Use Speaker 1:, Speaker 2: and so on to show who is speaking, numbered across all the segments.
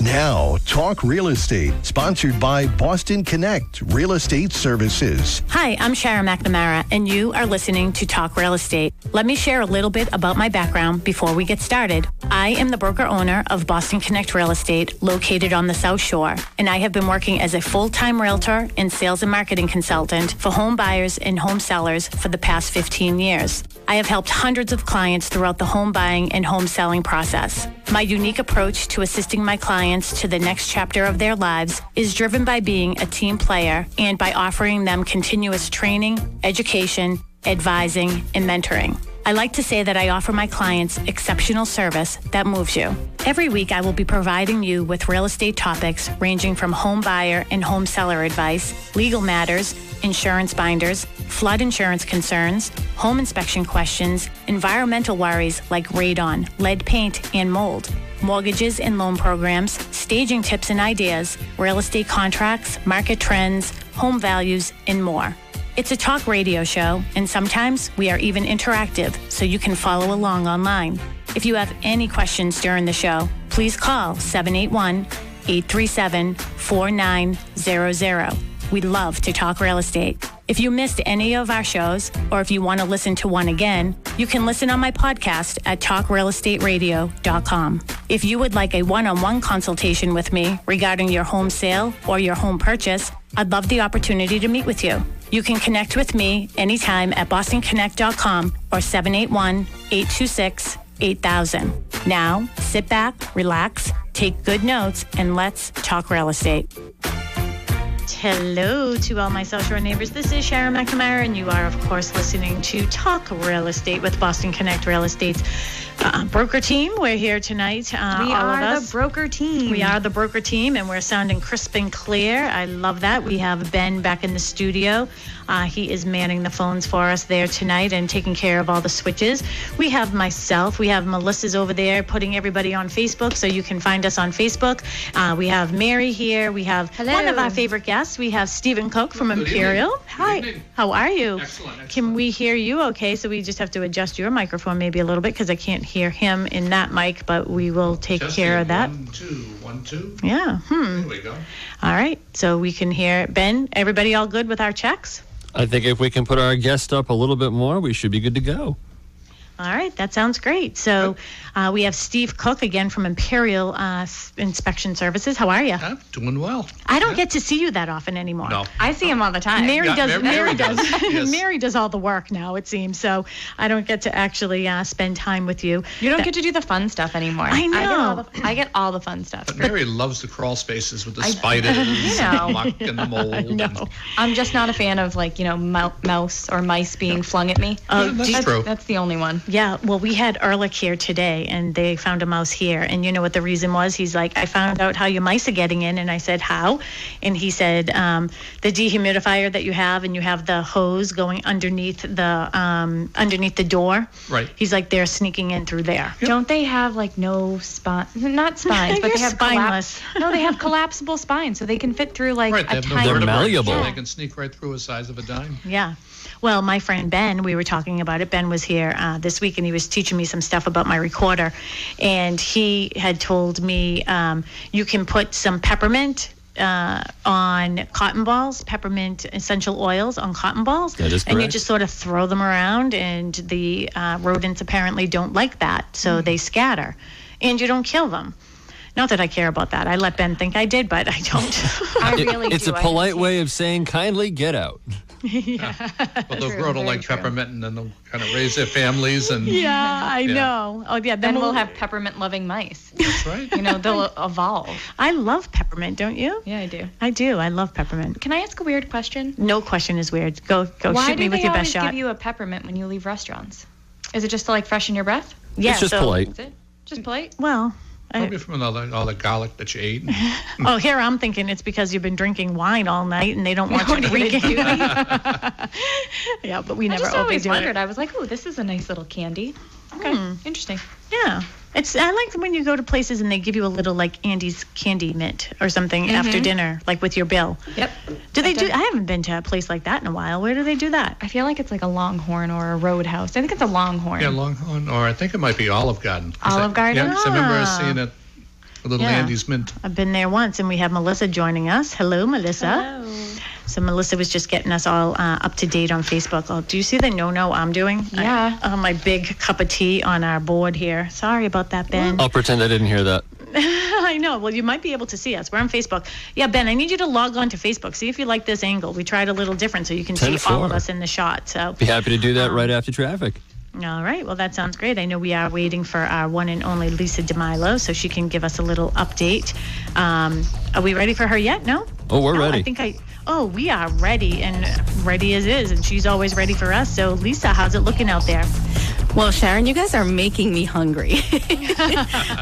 Speaker 1: Now, Talk Real Estate, sponsored by Boston Connect Real Estate Services.
Speaker 2: Hi, I'm Sharon McNamara, and you are listening to Talk Real Estate. Let me share a little bit about my background before we get started. I am the broker owner of Boston Connect Real Estate, located on the South Shore, and I have been working as a full time realtor and sales and marketing consultant for home buyers and home sellers for the past 15 years. I have helped hundreds of clients throughout the home buying and home selling process. My unique approach to assisting my clients to the next chapter of their lives is driven by being a team player and by offering them continuous training, education, advising, and mentoring. I like to say that I offer my clients exceptional service that moves you. Every week, I will be providing you with real estate topics ranging from home buyer and home seller advice, legal matters, insurance binders, flood insurance concerns, home inspection questions, environmental worries like radon, lead paint, and mold, mortgages and loan programs, staging tips and ideas, real estate contracts, market trends, home values, and more. It's a talk radio show, and sometimes we are even interactive so you can follow along online. If you have any questions during the show, please call 781 837 4900. We love to talk real estate. If you missed any of our shows, or if you want to listen to one again, you can listen on my podcast at talkrealestateradio.com. If you would like a one on one consultation with me regarding your home sale or your home purchase, I'd love the opportunity to meet with you. You can connect with me anytime at bostonconnect.com or 781 826 8000. Now, sit back, relax, take good notes, and let's talk real estate. Hello to all my South Shore neighbors. This is Sharon McNamara, and you are, of course, listening to Talk Real Estate with Boston Connect Real Estate's uh, broker team. We're here tonight. Uh,
Speaker 3: we
Speaker 2: all
Speaker 3: are
Speaker 2: of us.
Speaker 3: the broker team.
Speaker 2: We are the broker team, and we're sounding crisp and clear. I love that. We have Ben back in the studio. Uh, he is manning the phones for us there tonight and taking care of all the switches. We have myself. We have Melissa's over there putting everybody on Facebook, so you can find us on Facebook. Uh, we have Mary here. We have
Speaker 3: Hello.
Speaker 2: one of our favorite guests. We have Stephen Cook from
Speaker 4: Good
Speaker 2: Imperial.
Speaker 4: evening.
Speaker 2: Hi.
Speaker 4: evening.
Speaker 2: How are you?
Speaker 4: Excellent,
Speaker 2: Can we hear you okay? So we just have to adjust your microphone maybe a little bit because I can't hear him in that mic, but we will take
Speaker 4: Testing,
Speaker 2: care of that.
Speaker 4: One, two, one, two.
Speaker 2: Yeah. Hmm.
Speaker 4: There we go.
Speaker 2: All right. So we can hear Ben. Everybody all good with our checks?
Speaker 5: I think if we can put our guest up a little bit more, we should be good to go.
Speaker 2: All right. That sounds great. So uh, we have Steve Cook again from Imperial uh, S- Inspection Services. How are you?
Speaker 4: Yeah, doing well.
Speaker 2: I don't
Speaker 4: Yeah.
Speaker 2: get to see you that often anymore.
Speaker 4: No.
Speaker 3: I see him all the time.
Speaker 2: Mary
Speaker 4: Yeah,
Speaker 2: does.
Speaker 4: Mary-
Speaker 2: Mary,
Speaker 4: Mary
Speaker 2: does.
Speaker 4: does, yes.
Speaker 2: Mary does all the work now. It seems so. I don't get to actually uh, spend time with you.
Speaker 3: you don't
Speaker 2: That-
Speaker 3: get to do the fun stuff anymore.
Speaker 2: I
Speaker 3: I get all
Speaker 2: know.
Speaker 3: the, I get all the fun stuff.
Speaker 4: But Mary loves the crawl spaces with the
Speaker 3: I-
Speaker 4: spiders
Speaker 3: I know.
Speaker 4: and the muck and the mold.
Speaker 2: No.
Speaker 4: and-
Speaker 3: I'm just not a fan of like you know mou- mouse or mice being flung at me.
Speaker 2: Oh,
Speaker 4: Yeah, that's
Speaker 2: do
Speaker 4: true.
Speaker 3: That's the only one.
Speaker 2: Yeah, well, we had Ehrlich here today, and they found a mouse here. And you know what the reason was? He's like, I found out how your mice are getting in, and I said, how? And he said, um, the dehumidifier that you have, and you have the hose going underneath the um, underneath the door.
Speaker 4: Right.
Speaker 2: He's like, they're sneaking in through there.
Speaker 3: Don't they have like no spine? Not spines, but they have
Speaker 2: spineless.
Speaker 3: Collapse, no, they have collapsible spines, so they can fit through like
Speaker 4: Right, they
Speaker 3: a
Speaker 4: have no
Speaker 3: tiny.
Speaker 5: They're malleable.
Speaker 4: So they can sneak right through a size of a dime.
Speaker 2: Yeah. Well, my friend Ben, we were talking about it. Ben was here uh, this week and he was teaching me some stuff about my recorder. And he had told me um, you can put some peppermint. Uh, on cotton balls, peppermint essential oils on cotton balls,
Speaker 5: That is
Speaker 2: and you just sort of throw them around, and the uh, rodents apparently don't like that, so they scatter, and you don't kill them. Not that I care about that. I let Ben think I did, but I don't.
Speaker 3: I
Speaker 5: It-
Speaker 3: really
Speaker 5: it's
Speaker 3: do.
Speaker 5: a
Speaker 3: I
Speaker 5: polite way of saying kindly get out.
Speaker 4: But they'll
Speaker 3: True,
Speaker 4: grow to like
Speaker 3: true.
Speaker 4: peppermint and then they'll kind of raise their families and
Speaker 2: yeah, I
Speaker 4: Yeah.
Speaker 2: know. Oh yeah,
Speaker 3: Then
Speaker 2: then
Speaker 3: we'll have peppermint loving mice.
Speaker 4: that's right.
Speaker 3: You know, they'll evolve.
Speaker 2: I love peppermint, don't you?
Speaker 3: Yeah, I do.
Speaker 2: I do. I love peppermint.
Speaker 3: Can I ask a weird question?
Speaker 2: No question is weird. Go go
Speaker 3: Why
Speaker 2: shoot
Speaker 3: do
Speaker 2: me with your
Speaker 3: always
Speaker 2: best shot.
Speaker 3: Why do they give you a peppermint when you leave restaurants? Is it just to like freshen your breath?
Speaker 2: yeah,
Speaker 5: it's just
Speaker 2: so-
Speaker 5: polite.
Speaker 3: Is it just polite?
Speaker 2: Well, I-
Speaker 4: Probably from all the, all the garlic that you ate.
Speaker 2: oh, here I'm thinking it's because you've been drinking wine all night and they don't want you
Speaker 3: you gonna
Speaker 2: drinking.
Speaker 3: do?
Speaker 2: yeah, but we
Speaker 3: I
Speaker 2: never
Speaker 3: just always
Speaker 2: overdo
Speaker 3: wondered.
Speaker 2: it.
Speaker 3: I was like, oh, this is a nice little candy. Okay,
Speaker 2: Hmm.
Speaker 3: interesting.
Speaker 2: Yeah. It's I like when you go to places and they give you a little like Andes candy mint or something after dinner, like with your bill.
Speaker 3: Yep.
Speaker 2: Do they
Speaker 3: I've
Speaker 2: do?
Speaker 3: done-
Speaker 2: I haven't been to a place like that in a while. Where do they do that?
Speaker 3: I feel like it's like a Longhorn or a Roadhouse. I think it's a Longhorn.
Speaker 4: Yeah, Longhorn, or I think it might be Olive Garden. 'Cause
Speaker 3: Olive
Speaker 4: I-
Speaker 3: Garden?
Speaker 4: Yeah, 'cause I remember
Speaker 2: Ah.
Speaker 4: seeing it A little
Speaker 2: Yeah.
Speaker 4: Andes Mint.
Speaker 2: I've been there once, and we have Melissa joining us. Hello, Melissa. So Melissa was just getting us all uh, up to date on Facebook. Oh, do you see the no no I'm doing?
Speaker 3: Yeah.
Speaker 2: I, oh, my big cup of tea on our board here. Sorry about that, Ben.
Speaker 5: I'll pretend I didn't hear that.
Speaker 2: I know. Well, you might be able to see us. We're on Facebook. Yeah, Ben, I need you to log on to Facebook. See if you like this angle. We tried a little different so you can see all of us in the shot. So,
Speaker 5: Be happy to do that right after traffic.
Speaker 2: all right. Well, that sounds great. I know we are waiting for our one and only Lisa DeMilo so she can give us a little update. Um, are we ready for her yet? No?
Speaker 5: Oh, we're
Speaker 2: No,
Speaker 5: ready.
Speaker 2: I think I. Oh, we are ready and ready as is, and she's always ready for us. So, Lisa, how's it looking out there?
Speaker 6: Well, Sharon, you guys are making me hungry.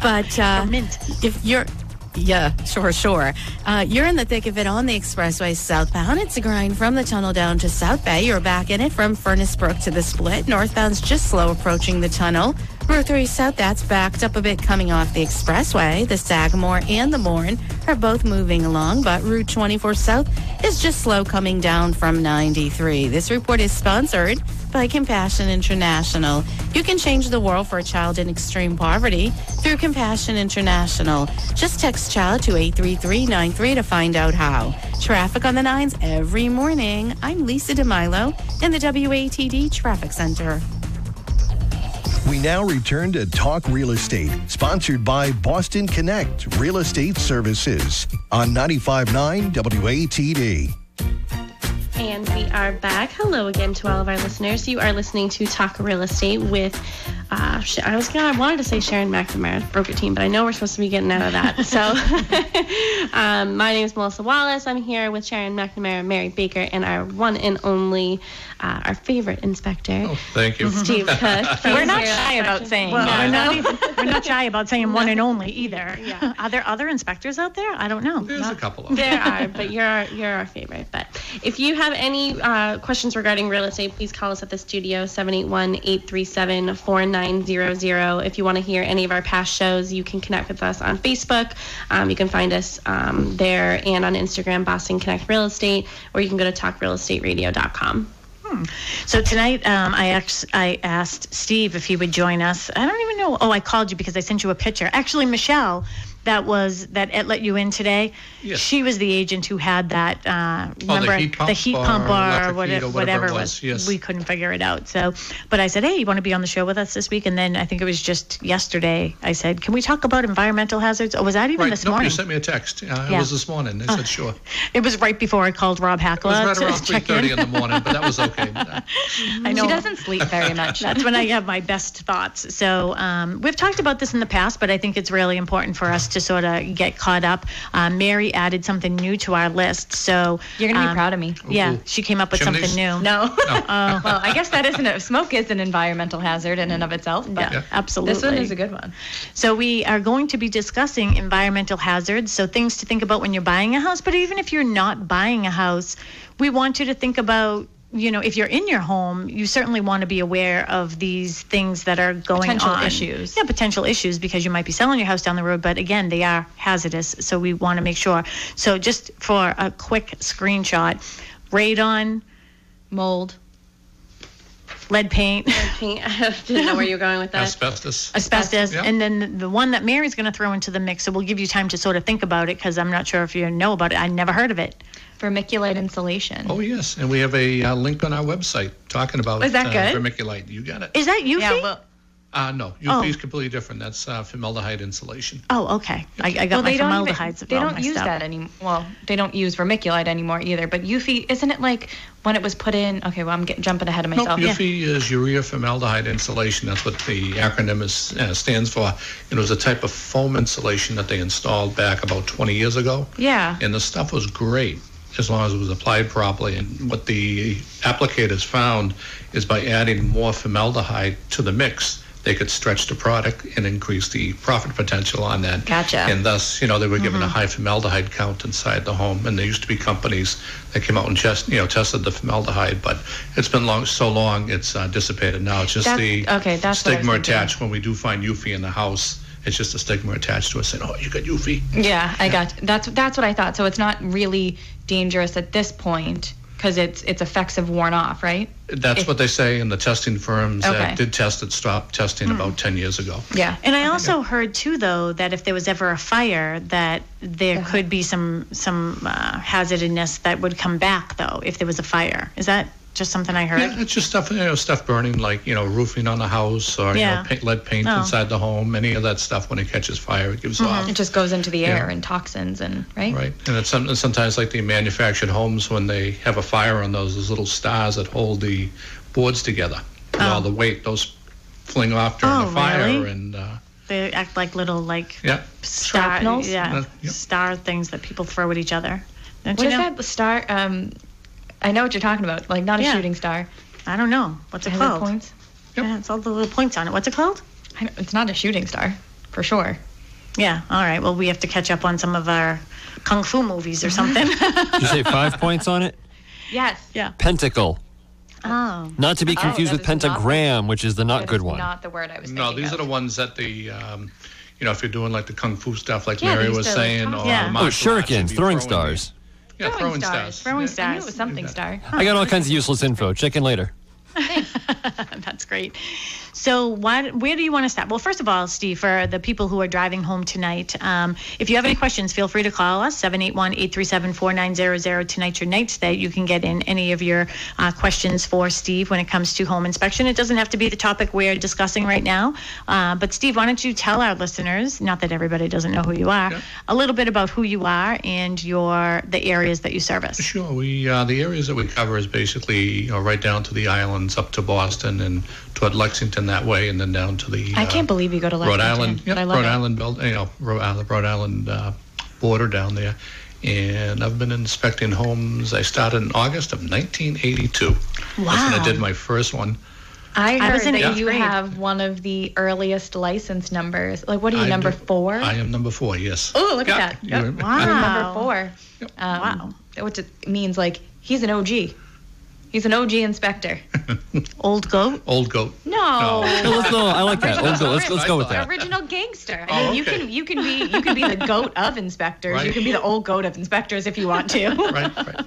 Speaker 6: but uh,
Speaker 2: mint.
Speaker 6: if you're, yeah, sure, sure. Uh, you're in the thick of it on the expressway southbound. It's a grind from the tunnel down to South Bay. You're back in it from Furnace Brook to the split. Northbound's just slow approaching the tunnel. Route 3 South, that's backed up a bit coming off the expressway. The Sagamore and the Bourne are both moving along, but Route 24 South is just slow coming down from 93. This report is sponsored by Compassion International. You can change the world for a child in extreme poverty through Compassion International. Just text child to 83393 to find out how. Traffic on the nines every morning. I'm Lisa DeMilo in the WATD Traffic Center.
Speaker 1: We now return to Talk Real Estate, sponsored by Boston Connect Real Estate Services on 95.9 WATD.
Speaker 7: And we are back. Hello again to all of our listeners. You are listening to Talk Real Estate with, uh, I was gonna, I wanted to say Sharon McNamara, broker team, but I know we're supposed to be getting out of that. So, um, my name is Melissa Wallace. I'm here with Sharon McNamara, Mary Baker, and our one and only, uh, our favorite inspector,
Speaker 4: Oh, thank you.
Speaker 7: Steve Cook.
Speaker 2: We're not shy
Speaker 7: at
Speaker 2: about saying
Speaker 7: Well,
Speaker 2: that. We're not, even, we're not shy about saying one and only either.
Speaker 7: Yeah.
Speaker 2: Are there other inspectors out there? I don't know.
Speaker 4: There's
Speaker 2: Not-
Speaker 4: a couple of them.
Speaker 7: There are, but you're our, you're our favorite. But if you have any uh, questions regarding real estate, please call us at the studio 781-837-4900. If you want to hear any of our past shows, you can connect with us on Facebook. Um, you can find us um, there and on Instagram, Boston Connect Real Estate, or you can go to talkrealestateradio.com.
Speaker 2: So tonight, um, I I asked Steve if he would join us. I don't even know. Oh, I called you because I sent you a picture. Actually, Michelle, that was that it let you in today.
Speaker 4: Yes.
Speaker 2: She was the agent who had that. Uh,
Speaker 4: Oh, the
Speaker 2: remember
Speaker 4: heat pump
Speaker 2: heat
Speaker 4: or
Speaker 2: pump or,
Speaker 4: electric
Speaker 2: what
Speaker 4: heat or
Speaker 2: whatever,
Speaker 4: whatever
Speaker 2: it
Speaker 4: it
Speaker 2: was.
Speaker 4: was, yes.
Speaker 2: We couldn't figure it out. So, but I said, hey, you want to be on the show with us this week? And then I think it was just yesterday. I said, can we talk about environmental hazards? Or was that even
Speaker 4: Right.
Speaker 2: this
Speaker 4: No,
Speaker 2: morning?
Speaker 4: you sent me a text. Uh,
Speaker 2: Yeah.
Speaker 4: It was this morning. I said, sure.
Speaker 2: It was right before I called Rob
Speaker 4: It was right around 3.30
Speaker 2: in.
Speaker 4: in the morning, but that was okay. Uh,
Speaker 2: I know.
Speaker 3: She doesn't sleep very much.
Speaker 2: That's when I have my best thoughts. So um, we've talked about this in the past, but I think it's really important for us to sort of get caught up. Um, Mary added something new to our list, so
Speaker 3: You're gonna be
Speaker 2: um,
Speaker 3: proud of me.
Speaker 2: Yeah,
Speaker 4: Ooh.
Speaker 2: she came up with
Speaker 4: Chimneys?
Speaker 2: something new.
Speaker 3: No.
Speaker 2: Oh.
Speaker 3: well, I guess that isn't a smoke is an environmental hazard in and of itself, but
Speaker 2: Yeah, absolutely.
Speaker 3: this one is a good one.
Speaker 2: So we are going to be discussing environmental hazards, so things to think about when you're buying a house, but even if you're not buying a house, we want you to think about you know, if you're in your home, you certainly want to be aware of these things that are going
Speaker 3: Potential
Speaker 2: on.
Speaker 3: issues.
Speaker 2: Yeah, potential issues because you might be selling your house down the road, but again, they are hazardous, so we want to make sure. So just for a quick screenshot, radon,
Speaker 3: Mold.
Speaker 2: lead paint, Paint.
Speaker 7: I didn't know where you were going with that.
Speaker 4: asbestos.
Speaker 2: asbestos,
Speaker 4: Yeah.
Speaker 2: and then the- the one that Mary's going to throw into the mix. So we'll give you time to sort of think about it because I'm not sure if you know about it. I never heard of it.
Speaker 3: Vermiculite insulation.
Speaker 4: Oh, yes. And we have a uh, link on our website talking about
Speaker 3: Is that
Speaker 4: uh,
Speaker 3: good?
Speaker 4: vermiculite. You got it.
Speaker 2: Is that you?
Speaker 3: yeah, well,
Speaker 4: Uh, no,
Speaker 2: Oh.
Speaker 4: Is completely different. That's uh, formaldehyde insulation.
Speaker 2: oh, okay. I, I got
Speaker 3: well,
Speaker 2: my
Speaker 3: they don't even, they don't use
Speaker 2: up.
Speaker 3: that anymore. Well, they don't use vermiculite anymore either. But UFI, isn't it like when it was put in? Okay, well, I'm getting, jumping ahead of myself.
Speaker 4: No,
Speaker 3: myself.
Speaker 4: UFI is urea formaldehyde insulation. That's what the acronym is, uh, stands for. It was a type of foam insulation that they installed back about 20 years ago.
Speaker 3: Yeah.
Speaker 4: And the stuff was great as long as it was applied properly. And what the applicators found is by adding more formaldehyde to the mix, they could stretch the product and increase the profit potential on that.
Speaker 3: Gotcha.
Speaker 4: And thus, you know, they were given a high formaldehyde count inside the home. And there used to be companies that came out and just, you know, tested the formaldehyde, but it's been long, so long, it's uh, dissipated now. It's just
Speaker 3: That's-
Speaker 4: the
Speaker 3: okay, that's what I was
Speaker 4: stigma attached when we do find UFI in the house. It's just a stigma attached to us saying, oh, you got UFI.
Speaker 3: Yeah, I got that's that's what I thought. So it's not really dangerous at this point because its its effects have worn off, right?
Speaker 4: That's
Speaker 3: If-
Speaker 4: what they say, and the testing firms
Speaker 3: Okay.
Speaker 4: that did test it stopped testing about 10 years ago.
Speaker 3: Yeah.
Speaker 2: And I also heard too, though, that if there was ever a fire, that there could be some some uh, hazardness that would come back, though, if there was a fire. Is that just something I heard?
Speaker 4: Yeah, it's just stuff, you know, stuff burning, like, you know, roofing on the house or, you know, paint, lead paint
Speaker 2: Oh.
Speaker 4: inside the home, any of that stuff, when it catches fire, it gives
Speaker 3: It
Speaker 4: off.
Speaker 3: It just goes into the air
Speaker 4: Yeah.
Speaker 3: and toxins and right.
Speaker 4: Right, and it's some, sometimes like the manufactured homes, when they have a fire on those, those little stars that hold the boards together. With all the weight, those fling off during
Speaker 2: Oh,
Speaker 4: the fire
Speaker 2: really?
Speaker 4: and, uh,
Speaker 2: They act like little like
Speaker 4: yeah.
Speaker 2: star,
Speaker 3: Shrapnels?
Speaker 2: yeah,
Speaker 4: Uh, yep.
Speaker 2: star things that people throw at each other. Don't
Speaker 3: What
Speaker 2: you
Speaker 3: is that? Star? Um, I know what you're talking about. Like not a
Speaker 2: Yeah.
Speaker 3: shooting star.
Speaker 2: I don't know. What's it
Speaker 3: Has it
Speaker 2: called?
Speaker 3: points?
Speaker 2: Yeah, it's all the little points on it. What's it called?
Speaker 3: I don't- It's not a shooting star, for sure.
Speaker 2: Yeah. All right. Well, we have to catch up on some of our kung fu movies or something.
Speaker 5: Did you say five points on it?
Speaker 3: Yes.
Speaker 2: Yeah.
Speaker 5: Pentacle.
Speaker 2: oh.
Speaker 5: Not to be
Speaker 3: Oh,
Speaker 5: confused
Speaker 3: that
Speaker 5: with
Speaker 3: is not the-
Speaker 5: pentagram, which is the not
Speaker 3: That
Speaker 5: good
Speaker 3: is
Speaker 5: one.
Speaker 3: Not the word I was
Speaker 4: No,
Speaker 3: thinking
Speaker 4: these are
Speaker 3: of.
Speaker 4: the ones that the, um, you know, if you're doing like the kung fu stuff, like
Speaker 3: Yeah,
Speaker 4: Mary
Speaker 3: they
Speaker 4: was
Speaker 3: used to, like,
Speaker 4: saying,
Speaker 3: toss
Speaker 4: or
Speaker 2: Yeah.
Speaker 5: Oh,
Speaker 4: martial arts, you'd
Speaker 5: shurikens,
Speaker 4: be
Speaker 5: throwing
Speaker 4: the-
Speaker 5: stars.
Speaker 4: Yeah, throwing stars.
Speaker 2: Throwing
Speaker 3: I knew it
Speaker 2: stars.
Speaker 3: was something star.
Speaker 5: I got all kinds of useless info. Check in later.
Speaker 2: That's great. So, why, where do you want to start? Well, first of all, Steve, for the people who are driving home tonight, um, if you have any questions, feel free to call us 781 837 4900. Tonight's your night that you can get in any of your uh, questions for Steve when it comes to home inspection. It doesn't have to be the topic we're discussing right now. Uh, but, Steve, why don't you tell our listeners, not that everybody doesn't know who you are,
Speaker 4: Yeah.
Speaker 2: a little bit about who you are and your the areas that you service?
Speaker 4: Sure. We uh, the areas that we cover is basically right down to the islands, up to Boston, and toward Lexington that way, and then down to the.
Speaker 3: I
Speaker 4: uh,
Speaker 3: can't believe you go to
Speaker 4: Rhode Island.
Speaker 3: but I
Speaker 4: Yep,
Speaker 3: love
Speaker 4: Rhode
Speaker 3: it.
Speaker 4: Island, built, you know, Rhode Island, Rhode Island uh, border down there. And I've been inspecting homes. I started in August of 1982. That's when I did my first one.
Speaker 3: I
Speaker 2: I
Speaker 3: heard
Speaker 2: was in
Speaker 3: that
Speaker 2: eighth
Speaker 3: you
Speaker 2: grade.
Speaker 3: have one of the earliest license numbers. Like, what are you,
Speaker 4: I
Speaker 3: number
Speaker 4: do-
Speaker 3: four?
Speaker 4: I am number four. Yes.
Speaker 3: Oh, look
Speaker 4: Yeah,
Speaker 3: at that. Yep.
Speaker 2: Wow.
Speaker 3: You're number four. Um,
Speaker 2: Wow.
Speaker 3: Which means like he's an OG. He's an OG inspector.
Speaker 2: Old goat?
Speaker 4: Old goat.
Speaker 3: No.
Speaker 5: No, let's, no, I like that. Let's go, let's, let's go with that.
Speaker 3: Original gangster. I
Speaker 4: Oh,
Speaker 3: mean, you can you can be you can be the goat of inspectors. You can be the old goat of inspectors if you want to.
Speaker 4: Right, right.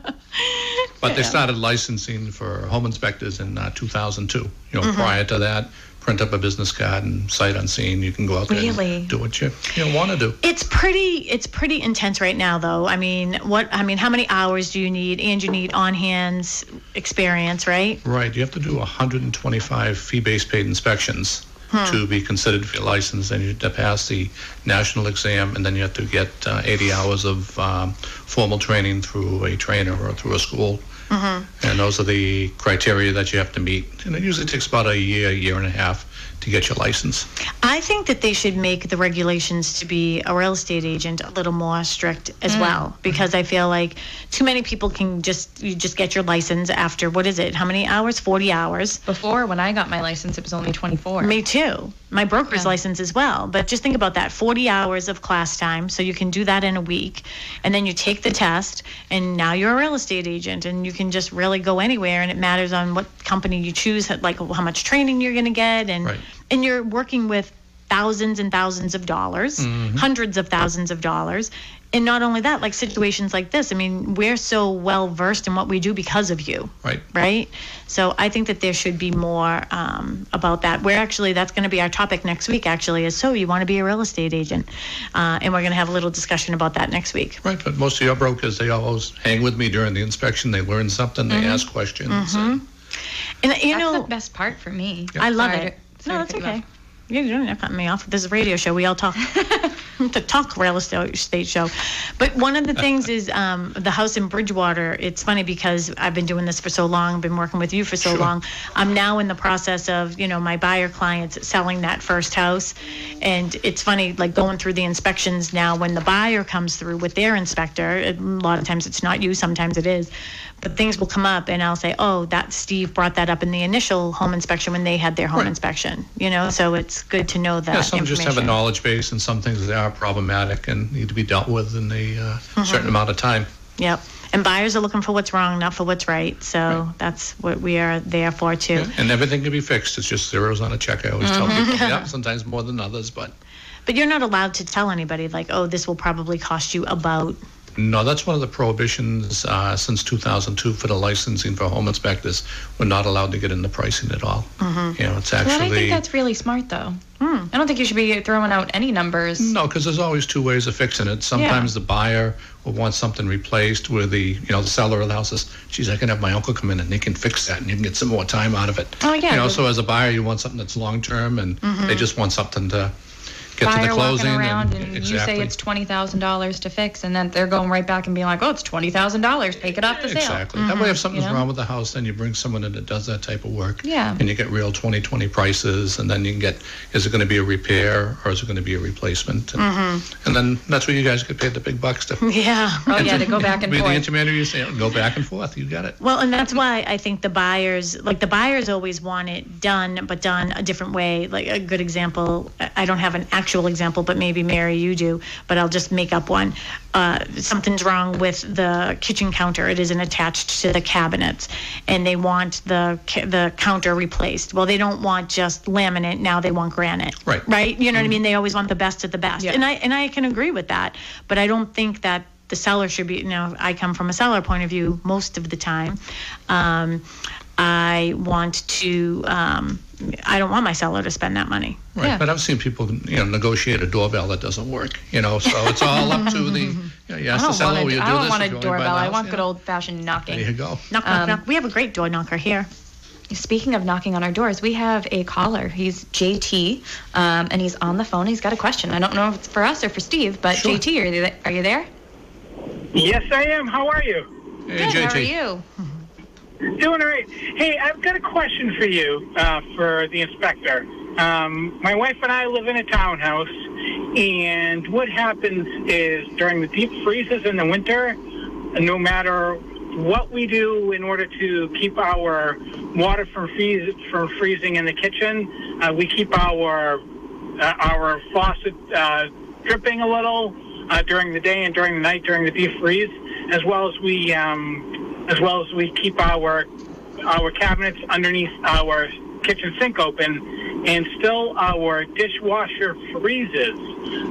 Speaker 4: But they started licensing for home inspectors in uh, 2002. You know,
Speaker 3: Mm-hmm.
Speaker 4: prior to that, print up a business card and sight unseen, you can go out there
Speaker 3: Really?
Speaker 4: and do what you, you know, want to do.
Speaker 2: It's pretty it's pretty intense right now though. I mean, what I mean, how many hours do you need? And you need on hands experience, right?
Speaker 4: Right, you have to do 125 fee-based paid inspections
Speaker 3: Hmm.
Speaker 4: to be considered for your license, and you have to pass the national exam, and then you have to get uh, 80 hours of um, formal training through a trainer or through a school.
Speaker 3: Mm-hmm.
Speaker 4: And those are the criteria that you have to meet. And it usually takes about a year, year and a half to get your license.
Speaker 2: I think that they should make the regulations to be a real estate agent a little more strict as well because I feel like too many people can just you just get your license after what is it? How many hours? 40 hours.
Speaker 3: Before, when I got my license, it was only 24.
Speaker 2: Me too. My broker's
Speaker 3: Yeah.
Speaker 2: license as well. But just think about that 40 hours of class time. So you can do that in a week. And then you take the test, and now you're a real estate agent, and you can just really go anywhere. And it matters on what company you choose, like how much training you're going to get. And,
Speaker 4: Right.
Speaker 2: and you're working with thousands and thousands of dollars, hundreds of thousands of dollars. And not only that, like situations like this, I mean, we're so well versed in what we do because of you
Speaker 4: Right.
Speaker 2: right? So I think that there should be more um, about that. We're actually that's going to be our topic next week. Actually, is so you want to be a real estate agent, uh, and we're going to have a little discussion about that next week.
Speaker 4: Right, but most of your brokers, they always hang with me during the inspection. They learn something, they
Speaker 3: Mm-hmm.
Speaker 4: ask questions. and-
Speaker 2: And you
Speaker 3: That's
Speaker 2: know,
Speaker 3: the best part for me.
Speaker 2: I love
Speaker 3: Sorry
Speaker 2: it.
Speaker 3: to-
Speaker 2: no, that's okay.
Speaker 3: off.
Speaker 2: You don't have cut me off. This is a radio show. We all talk. to talk real estate show. But one of the things is um, the house in Bridgewater. It's funny because I've been doing this for so long, been working with you for so
Speaker 4: Sure.
Speaker 2: long. I'm now in the process of, you know, my buyer clients selling that first house. And it's funny, like going through the inspections now when the buyer comes through with their inspector. A lot of times it's not you, sometimes it is. But things will come up and I'll say, oh, that Steve brought that up in the initial home inspection when they had their home
Speaker 4: Right.
Speaker 2: inspection, you know? So it's good to know that.
Speaker 4: Yeah, some just have a knowledge base, and some things they are problematic and need to be dealt with in a uh,
Speaker 2: Mm-hmm.
Speaker 4: certain amount of time.
Speaker 2: Yep. And buyers are looking for what's wrong, not for what's right. So that's what we are there for too.
Speaker 4: Yeah, and everything can be fixed. It's just zeros on a check. I always
Speaker 2: Mm-hmm.
Speaker 4: tell people. Yeah, sometimes more than others, but
Speaker 2: But you're not allowed to tell anybody like, oh, this will probably cost you about
Speaker 4: No, that's one of the prohibitions uh, since 2002 for the licensing for home inspectors. We're not allowed to get into pricing at all. Mm-hmm. You know, it's
Speaker 3: Well, I
Speaker 4: actually
Speaker 3: think that's really smart, though. Hmm. I don't think you should be throwing out any numbers.
Speaker 4: no, because there's always two ways of fixing it. Sometimes the buyer will want something replaced where the you know the seller of the house says, "Geez, I can have my uncle come in and they can fix that, and you can get some more time out of it."
Speaker 3: Oh, yeah,
Speaker 4: You know, so as a buyer, you want something that's long term, and mm-hmm. they just want something to get to
Speaker 3: Buyer
Speaker 4: the closing.
Speaker 3: walking around and,
Speaker 4: and,
Speaker 3: you say it's twenty thousand dollars to fix, and then they're going right back and being like, "Oh, it's twenty thousand dollars. Take it off the sale."
Speaker 4: Exactly. That way, if something's
Speaker 3: Mm-hmm. You know?
Speaker 4: wrong with the house, then you bring someone in that does that type of work.
Speaker 3: Yeah.
Speaker 4: And you get real 2020 prices, and then you can get, is it going to be a repair or is it going to be a replacement? And,
Speaker 3: Mm-hmm.
Speaker 4: and then that's where you guys get paid the big bucks to
Speaker 2: Yeah.
Speaker 3: Oh yeah, to go back and
Speaker 4: be the
Speaker 3: forth.
Speaker 4: intermediary, say, go back and forth. You got it.
Speaker 2: Well, and that's why I think the buyers, like the buyers always want it done, but done a different way. Like a good example, I I don't have an actual example, but maybe Mary, you do, but I'll just make up one. Uh, something's wrong with the kitchen counter. It isn't attached to the cabinets, and they want the the counter replaced. Well, they don't want just laminate. Now they want granite.
Speaker 4: Right.
Speaker 2: Right. You know what I mean? They always want the best of the best,
Speaker 3: Yeah.
Speaker 2: and I and I can agree with that. But I don't think that the seller should be. You know, I come from a seller point of view most of the time. Um, I want to. Um, I don't want my seller to spend that money.
Speaker 4: Right.
Speaker 3: Yeah.
Speaker 4: But I've seen people, you know, negotiate a doorbell that doesn't work. You know, so it's all up to the. You, know, you
Speaker 3: I
Speaker 4: ask the
Speaker 3: don't
Speaker 4: seller,
Speaker 3: want
Speaker 4: will
Speaker 3: a,
Speaker 4: you do
Speaker 3: I don't
Speaker 4: this?
Speaker 3: want a
Speaker 4: you only buy
Speaker 3: doorbell. I want
Speaker 4: Yeah.
Speaker 3: good old fashioned knocking.
Speaker 4: There you go.
Speaker 2: Knock, knock,
Speaker 3: Um,
Speaker 2: knock. We have a great door knocker here.
Speaker 3: Speaking of knocking on our doors, we have a caller. He's JT, um, and he's on the phone. He's got a question. I don't know if it's for us or for Steve, but
Speaker 4: Sure.
Speaker 3: JT, are you, th- are you there?
Speaker 8: Yes, I am. How are you?
Speaker 4: Hey,
Speaker 3: Good.
Speaker 4: JT.
Speaker 3: How are you?
Speaker 8: Doing all right. Hey, I've got a question for you, uh, for the inspector. Um, my wife and I live in a townhouse, and what happens is during the deep freezes in the winter, no matter what we do in order to keep our water from, freeze, from freezing in the kitchen, uh, we keep our uh, our faucet uh, dripping a little uh, during the day and during the night during the deep freeze, as well as we um, as well as we keep our our cabinets underneath our kitchen sink open, and still our dishwasher freezes.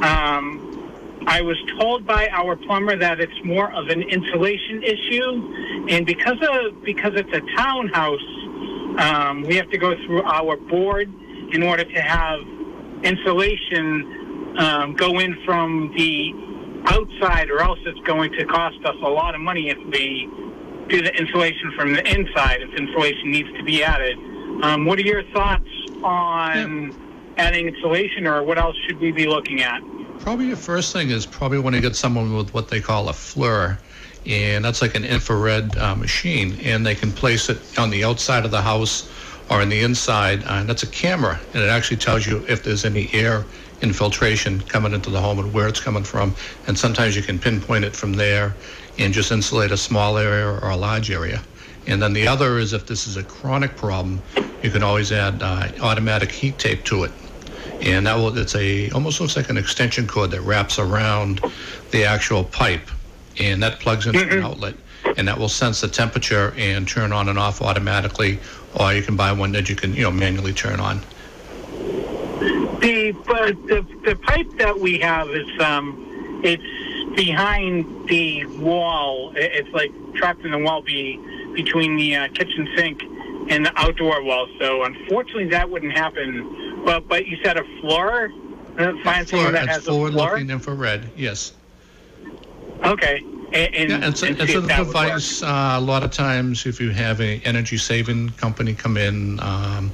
Speaker 8: Um, I was told by our plumber that it's more of an insulation issue, and because of because it's a townhouse, um, we have to go through our board in order to have insulation um, go in from the outside, or else it's going to cost us a lot of money if we do the insulation from the inside. If insulation needs to be added, um, what are your thoughts on adding insulation, or what else should we be looking at?
Speaker 4: Probably the first thing is probably want to get someone with what they call a FLIR, and that's like an infrared uh, machine, and they can place it on the outside of the house or on the inside, uh, and that's a camera, and it actually tells you if there's any air infiltration coming into the home and where it's coming from, and sometimes you can pinpoint it from there and just insulate a small area or a large area. And then the other is if this is a chronic problem, you can always add uh, automatic heat tape to it. And that will it's a almost looks like an extension cord that wraps around the actual pipe. And that plugs into an outlet. And that will sense the temperature and turn on and off automatically. Or you can buy one that you can you know manually turn on
Speaker 8: The but the the pipe that we have is um, it's behind the wall. It's like trapped in the wall be between the uh, kitchen sink and the outdoor wall. So unfortunately, that wouldn't happen. But but you said a floor. Find someone that has a floor.
Speaker 4: forward-looking infrared yes
Speaker 8: Okay. And, and,
Speaker 4: yeah
Speaker 8: and
Speaker 4: it's
Speaker 8: see
Speaker 4: a
Speaker 8: if that would work.
Speaker 4: device uh, a lot of times if you have an energy saving company come in um,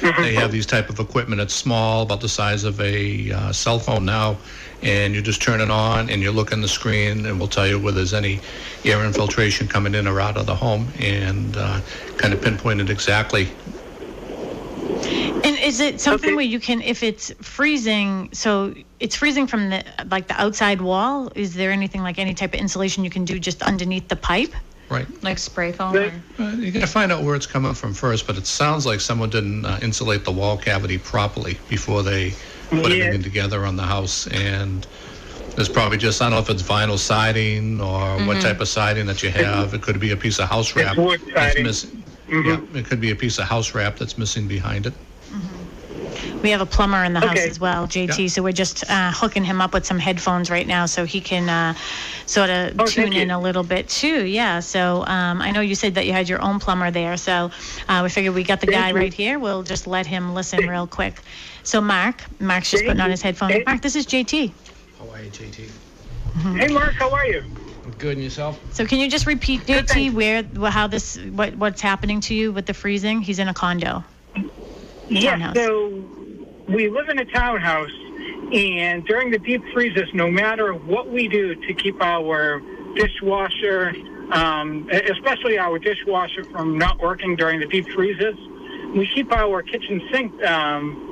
Speaker 4: they have these type of equipment it's small about the size of a uh, cell phone now and you just turn it on and you look in the screen and we'll tell you whether there's any air infiltration coming in or out of the home and uh, kind of pinpoint it exactly
Speaker 2: And is it something
Speaker 8: Okay.
Speaker 2: where you can, if it's freezing, so it's freezing from the like the outside wall? Is there anything like any type of insulation you can do just underneath the pipe?
Speaker 4: Right
Speaker 3: Like spray foam?
Speaker 8: But-
Speaker 4: Uh, you got to find out where it's coming from first, but it sounds like someone didn't uh, insulate the wall cavity properly before they put
Speaker 8: Yeah.
Speaker 4: everything together on the house. And there's probably just, I don't know if it's vinyl siding or what type of siding that you have. It could be a piece of house wrap
Speaker 8: wood
Speaker 4: that's
Speaker 8: siding.
Speaker 4: missing. Yeah, it could be a piece of house wrap that's missing behind it.
Speaker 2: We have a plumber in the house as well, JT.
Speaker 4: Yeah.
Speaker 2: So we're just uh, hooking him up with some headphones right now, so he can uh, sort of
Speaker 8: Oh,
Speaker 2: tune in
Speaker 8: you.
Speaker 2: a little bit too. Yeah. So um, I know you said that you had your own plumber there, so uh, we figured we got the
Speaker 8: Thank
Speaker 2: guy
Speaker 8: you.
Speaker 2: right here. We'll just let him listen real quick. So Mark, Mark's just
Speaker 8: Thank
Speaker 2: putting on his headphones.
Speaker 8: Hey.
Speaker 2: Mark, this is JT.
Speaker 9: How are you, JT?
Speaker 8: Hey, Mark, how are you?
Speaker 9: Good, and yourself?
Speaker 2: So can you just repeat, JT, where, wh- how this, what, what's happening to you with the freezing? He's in a condo.
Speaker 8: Yeah,
Speaker 2: Townhouse.
Speaker 8: so we live in a townhouse, and during the deep freezes, no matter what we do to keep our dishwasher, um, especially our dishwasher, from not working during the deep freezes, we keep our kitchen sink. Um,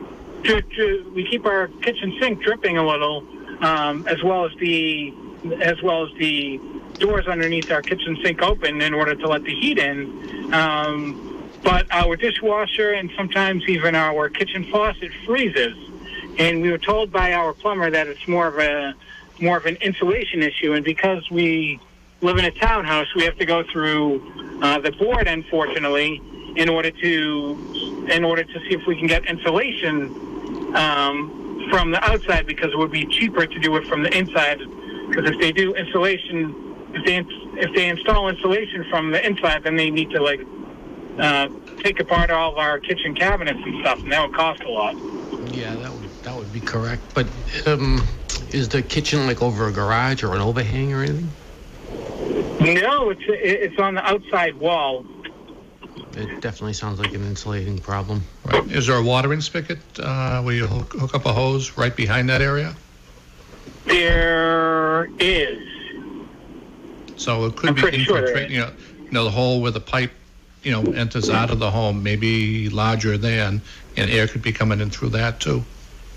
Speaker 8: to, to, we keep our kitchen sink dripping a little, um, as well as the as well as the doors underneath our kitchen sink open in order to let the heat in. Um, but our dishwasher and sometimes even our kitchen faucet freezes. And we were told by our plumber that it's more of a more of an insulation issue. And because we live in a townhouse, we have to go through uh, the board, unfortunately, in order to in order to see if we can get insulation um, from the outside because it would be cheaper to do it from the inside. Because if they do insulation, if they if they install insulation from the inside, then they need to like uh, take apart all of our kitchen cabinets and stuff, and that would cost a lot.
Speaker 9: Yeah, that would that would be correct. But um, is the kitchen like over a garage or an overhang or anything?
Speaker 8: No, it's it's on the outside wall.
Speaker 9: It definitely sounds like an insulating problem.
Speaker 4: Right. Is there a watering spigot uh, where you hook, hook up a hose right behind that area?
Speaker 8: There is.
Speaker 4: So it could
Speaker 8: I'm
Speaker 4: be
Speaker 8: pretty sure
Speaker 4: infiltrating, you know, you know, the hole where the pipe, you know, enters out of the home, maybe larger than, and air could be coming in through that too.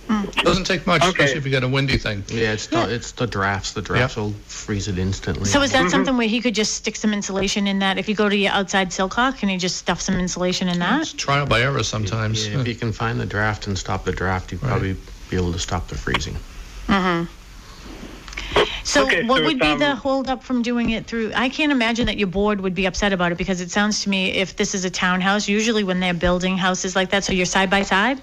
Speaker 4: Hmm. Doesn't take much,
Speaker 8: Okay.
Speaker 4: especially if you got a windy thing.
Speaker 9: Yeah, it's the it's the drafts. The drafts will freeze it instantly.
Speaker 2: So is that mm-hmm. something where he could just stick some insulation in that? If you go to your outside silcock, can you just stuff some insulation in that?
Speaker 4: It's trial by error sometimes.
Speaker 9: Yeah, if you can find the draft and stop the draft, you'd probably be able to stop the freezing. Mm-hmm.
Speaker 2: So
Speaker 8: Okay,
Speaker 2: what
Speaker 8: so
Speaker 2: would be
Speaker 8: um,
Speaker 2: the holdup from doing it through? I can't imagine that your board would be upset about it because it sounds to me if this is a townhouse, usually when they're building houses like that, so you're side by side.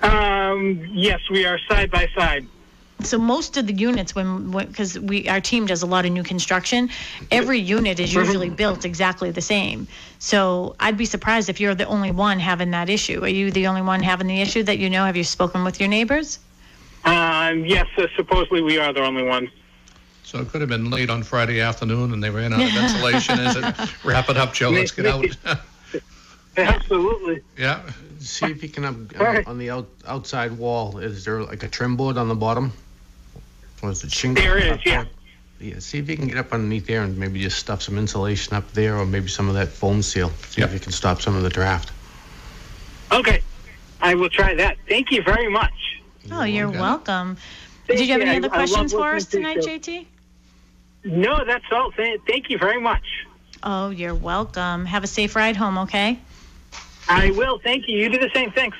Speaker 8: Um, yes, we are side by side.
Speaker 2: So most of the units, when because we our team does a lot of new construction, every unit is usually built exactly the same. So I'd be surprised if you're the only one having that issue. Are you the only one having the issue that you know? Have you spoken with your neighbors?
Speaker 8: Um, yes, uh, supposedly we are the only ones.
Speaker 4: So it could have been late on Friday afternoon and they ran out of insulation. Is it, wrap it up, Joe, let's get out.
Speaker 8: Absolutely.
Speaker 4: Yeah,
Speaker 9: See if you can up
Speaker 8: All
Speaker 9: uh,
Speaker 8: right.
Speaker 9: on the out, outside wall. Is there like a trim board on the bottom? Or is it shingle?
Speaker 8: There is,
Speaker 9: up
Speaker 8: yeah.
Speaker 9: Yeah, see if you can get up underneath there and maybe just stuff some insulation up there, or maybe some of that foam seal. See
Speaker 4: Yep.
Speaker 9: if you can stop some of the draft.
Speaker 8: Okay, I will try that. Thank you very much.
Speaker 2: Oh, you're
Speaker 4: okay.
Speaker 2: welcome.
Speaker 8: Thank
Speaker 2: Did you have any other
Speaker 8: I love
Speaker 2: questions for us tonight,
Speaker 8: to.
Speaker 2: JT?
Speaker 8: No, that's all. Thank you very much.
Speaker 2: Oh, you're welcome. Have a safe ride home, okay?
Speaker 8: I will. Thank you. You do the same. Thanks.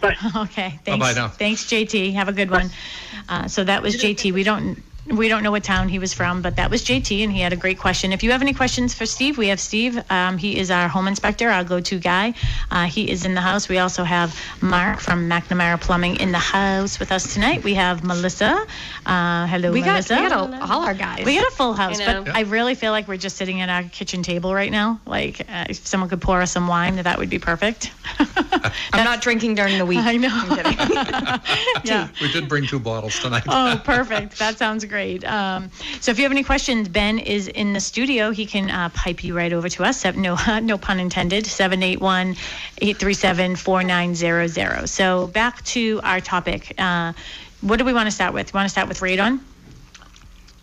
Speaker 8: Bye.
Speaker 2: Okay. Thanks.
Speaker 4: Bye-bye now.
Speaker 2: Thanks, JT. Have a good one. Uh, so that was JT. We don't we don't know what town he was from, but that was JT, and he had a great question. If you have any questions for Steve, we have Steve. Um, he is our home inspector, our go-to guy. Uh, he is in the house. We also have Mark from McNamara Plumbing in the house with us tonight. We have Melissa. Uh, hello,
Speaker 3: We got,
Speaker 2: Melissa.
Speaker 3: we got a, all our guys.
Speaker 2: We got a full house,
Speaker 7: I
Speaker 2: but
Speaker 7: know.
Speaker 2: I really feel like we're just sitting at our kitchen table right now. Like, uh, if someone could pour us some wine, that would be perfect.
Speaker 3: I'm not drinking during the week.
Speaker 2: I know.
Speaker 3: I'm kidding.
Speaker 2: yeah.
Speaker 4: we did bring two bottles tonight.
Speaker 2: Oh, perfect. That sounds great. Um, so if you have any questions, Ben is in the studio. He can uh, pipe you right over to us. No, no pun intended. 781-837-4900. So back to our topic. Uh, what do we want to start with? You want to start with radon?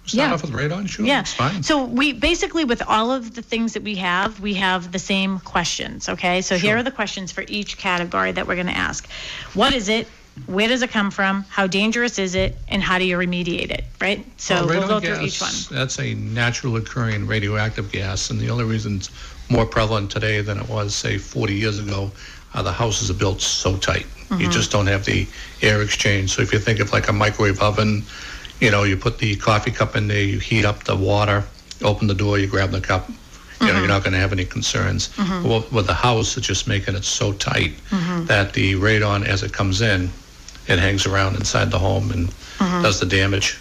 Speaker 4: Start
Speaker 3: yeah.
Speaker 4: off with radon, sure,
Speaker 2: Yeah.
Speaker 4: it's fine.
Speaker 2: So we basically, with all of the things that we have, we have the same questions. Okay. So here are the questions for each category that we're going to ask. What is it? Where does it come from? How dangerous is it? And how do you remediate it? Right. So
Speaker 4: Well,
Speaker 2: we'll go through each one.
Speaker 4: That's a natural occurring radioactive gas, and the only reason it's more prevalent today than it was, say, 40 years ago, are the houses are built so tight.
Speaker 2: Mm-hmm.
Speaker 4: You just don't have the air exchange. So if you think of like a microwave oven, you know, you put the coffee cup in there, you heat up the water, open the door, you grab the cup, you know, you're mm-hmm. not going to have any concerns. Mm-hmm. With, with the house, it's just making it so tight mm-hmm. that the radon, as it comes in, it hangs around inside the home and does the damage.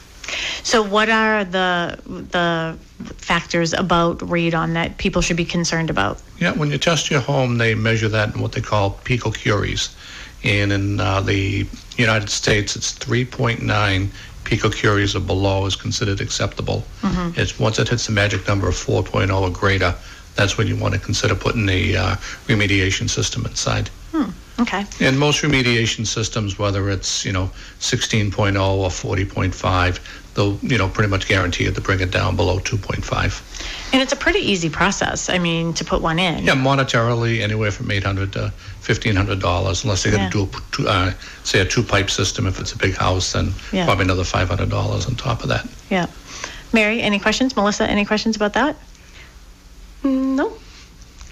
Speaker 2: So, what are the the factors about radon that people should be concerned about?
Speaker 4: Yeah, when you test your home, they measure that in what they call picocuries. And in uh, the United States, it's 3.9 picocuries or below is considered acceptable. It's once it hits the magic number of 4.0 or greater, that's when you want to consider putting a uh, remediation system inside.
Speaker 2: Okay.
Speaker 4: And most remediation systems, whether it's you know 16.0 or 40.5, they'll you know pretty much guarantee you to bring it down below 2.5.
Speaker 2: And it's a pretty easy process. I mean, to put one in.
Speaker 4: Yeah, monetarily, anywhere from 800 to 1500 dollars, unless they're going
Speaker 2: Yeah.
Speaker 4: to do a, two, uh, say a two-pipe system. If it's a big house, then
Speaker 2: Yeah.
Speaker 4: probably another 500 dollars on top of that.
Speaker 2: Yeah. Mary, any questions? Melissa, any questions about that?
Speaker 7: No.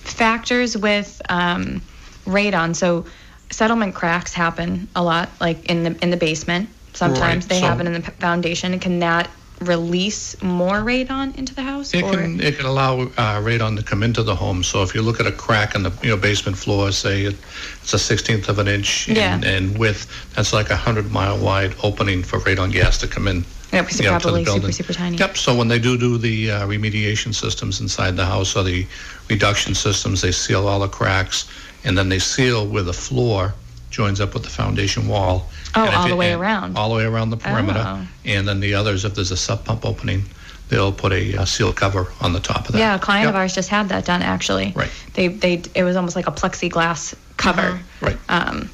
Speaker 3: factors with um, radon. So settlement cracks happen a lot, like in the in the basement. Sometimes
Speaker 4: Right,
Speaker 3: they
Speaker 4: so-
Speaker 3: happen in the foundation. Can that release more radon into the house?
Speaker 4: It
Speaker 3: or-
Speaker 4: can it can allow uh, radon to come into the home. So if you look at a crack in the you know basement floor, say it, it's a sixteenth of an inch in,
Speaker 3: Yeah.
Speaker 4: in width, that's like a hundred mile wide opening for radon gas to come in.
Speaker 3: Yeah, because they're probably super, super tiny.
Speaker 4: Yep. So when they do do the uh, remediation systems inside the house or the reduction systems, they seal all the cracks, and then they seal where the floor joins up with the foundation wall.
Speaker 3: Oh,
Speaker 4: And
Speaker 3: all
Speaker 4: you-
Speaker 3: the way around.
Speaker 4: All the way around the perimeter.
Speaker 3: Oh.
Speaker 4: And then the others, if there's a sump pump opening, they'll put a uh, seal cover on the top of that.
Speaker 3: Yeah, a client of ours just had that done actually.
Speaker 4: Right.
Speaker 3: They they it was almost like a plexiglass cover.
Speaker 4: Right.
Speaker 3: Um,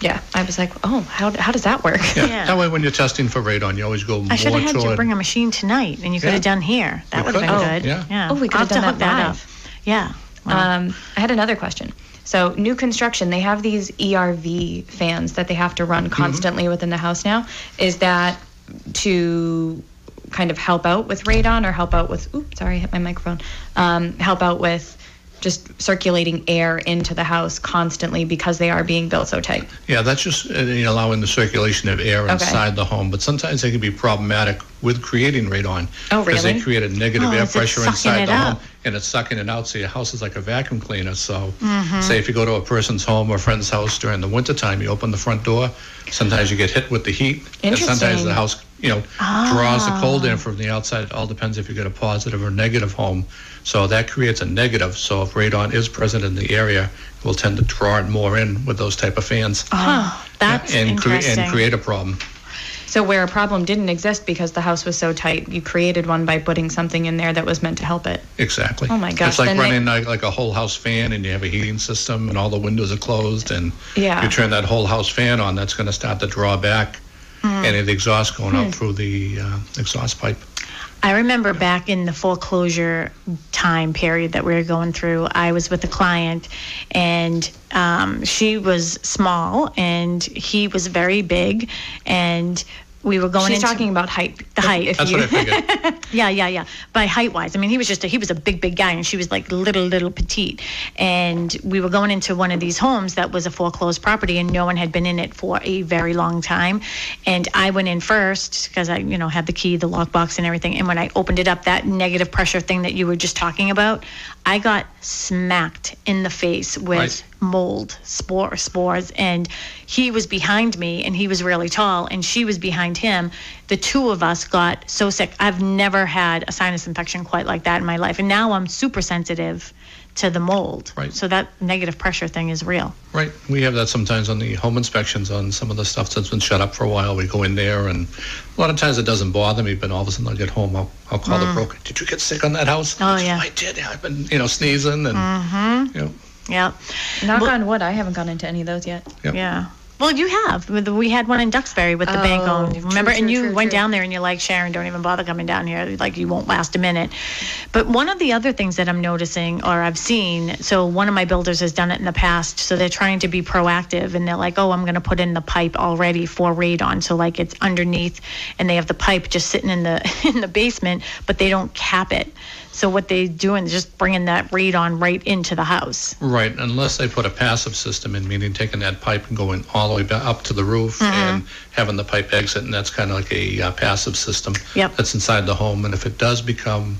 Speaker 3: yeah, I was like, oh, how how does that work?
Speaker 4: Yeah.
Speaker 2: Yeah.
Speaker 4: That way, when you're testing for radon, you always go more
Speaker 2: I should have had
Speaker 4: toward.
Speaker 2: you bring a machine tonight, and you could
Speaker 4: Yeah.
Speaker 2: have done here. That would have been
Speaker 4: have,
Speaker 2: good.
Speaker 4: yeah.
Speaker 3: Oh, we could have done
Speaker 2: hook
Speaker 3: that
Speaker 2: that
Speaker 3: live.
Speaker 2: up. Yeah.
Speaker 3: Um, I had another question. So, new construction, they have these ERV fans that they have to run constantly within the house now. Is that to kind of help out with radon or help out with, oops, sorry, I hit my microphone, um, help out with just circulating air into the house constantly because they are being built so tight?
Speaker 4: Yeah, that's just uh, allowing the circulation of air
Speaker 3: Okay.
Speaker 4: inside the home. But sometimes they can be problematic with creating radon.
Speaker 3: Oh, really?
Speaker 4: Because they create a negative
Speaker 2: Oh,
Speaker 4: air pressure inside the home,
Speaker 2: up?
Speaker 4: and it's sucking it out. So your house is like a vacuum cleaner. So,
Speaker 2: Mm-hmm.
Speaker 4: say if you go to a person's home or friend's house during the wintertime, you open the front door. Sometimes you get hit with the heat, and sometimes the house you know draws the
Speaker 2: Ah.
Speaker 4: cold in from the outside. It all depends if you get a positive or negative home. So that creates a negative. So if radon is present in the area, it will tend to draw it more in with those type of fans.
Speaker 2: oh, that's
Speaker 4: and, crea-
Speaker 2: interesting.
Speaker 4: and create a problem.
Speaker 3: So, where a problem didn't exist because the house was so tight, you created one by putting something in there that was meant to help it.
Speaker 4: Exactly.
Speaker 3: Oh my gosh,
Speaker 4: It's like
Speaker 3: then they-
Speaker 4: running like, like a whole house fan and you have a heating system and all the windows are closed and
Speaker 3: Yeah.
Speaker 4: you turn that whole house fan on, that's going to start to draw back
Speaker 3: Hmm.
Speaker 4: any of the exhaust going out through the uh, exhaust pipe.
Speaker 2: I remember back in the foreclosure time period that we were going through, I was with a client and um, she was small and he was very big and we were going
Speaker 3: She's
Speaker 2: into
Speaker 3: talking about height.
Speaker 2: the height.
Speaker 3: If
Speaker 4: That's
Speaker 3: you,
Speaker 4: what I figured.
Speaker 2: Yeah, yeah, yeah. By height wise, I mean he was just a, he was a big, big guy, and she was like little, little petite. And we were going into one of these homes that was a foreclosed property, and no one had been in it for a very long time. And I went in first because I, you know, had the key, the lockbox, and everything. And when I opened it up, that negative pressure thing that you were just talking about, I got smacked in the face with
Speaker 4: Right.
Speaker 2: Mold spore spores and he was behind me and he was really tall and she was behind him the two of us got so sick i've never had a sinus infection quite like that in my life and now i'm super sensitive to the mold
Speaker 4: Right.
Speaker 2: so that negative pressure thing is real
Speaker 4: Right. We have that sometimes on the home inspections on some of the stuff that's been shut up for a while. We go in there and a lot of times it doesn't bother me, but all of a sudden I'll get home, I'll, I'll call the broker. Did you get sick on that house?
Speaker 2: Mm. Oh, yeah.
Speaker 4: I did. I've been, you know, sneezing and, you know,
Speaker 2: yeah
Speaker 3: knock
Speaker 2: Well-
Speaker 3: on wood, I haven't gone into any of those yet.
Speaker 4: Yep.
Speaker 2: yeah well you have we had one in duxbury with the bank
Speaker 3: Oh,
Speaker 2: owned
Speaker 3: true,
Speaker 2: remember and you
Speaker 3: true,
Speaker 2: went
Speaker 3: true.
Speaker 2: down there and you're like sharon don't even bother coming down here like you won't last a minute But one of the other things that I'm noticing or I've seen, so one of my builders has done it in the past. So they're trying to be proactive and they're like, oh, I'm going to put in the pipe already for radon. So like it's underneath and they have the pipe just sitting in the in the basement, but they don't cap it. So what they doing is just bringing that radon right into the house.
Speaker 4: Right, unless they put a passive system in, meaning taking that pipe and going all the way back up to the roof
Speaker 2: Mm-hmm.
Speaker 4: and having the pipe exit, and that's kind of like a uh, passive system
Speaker 2: Yep.
Speaker 4: that's inside the home. And if it does become,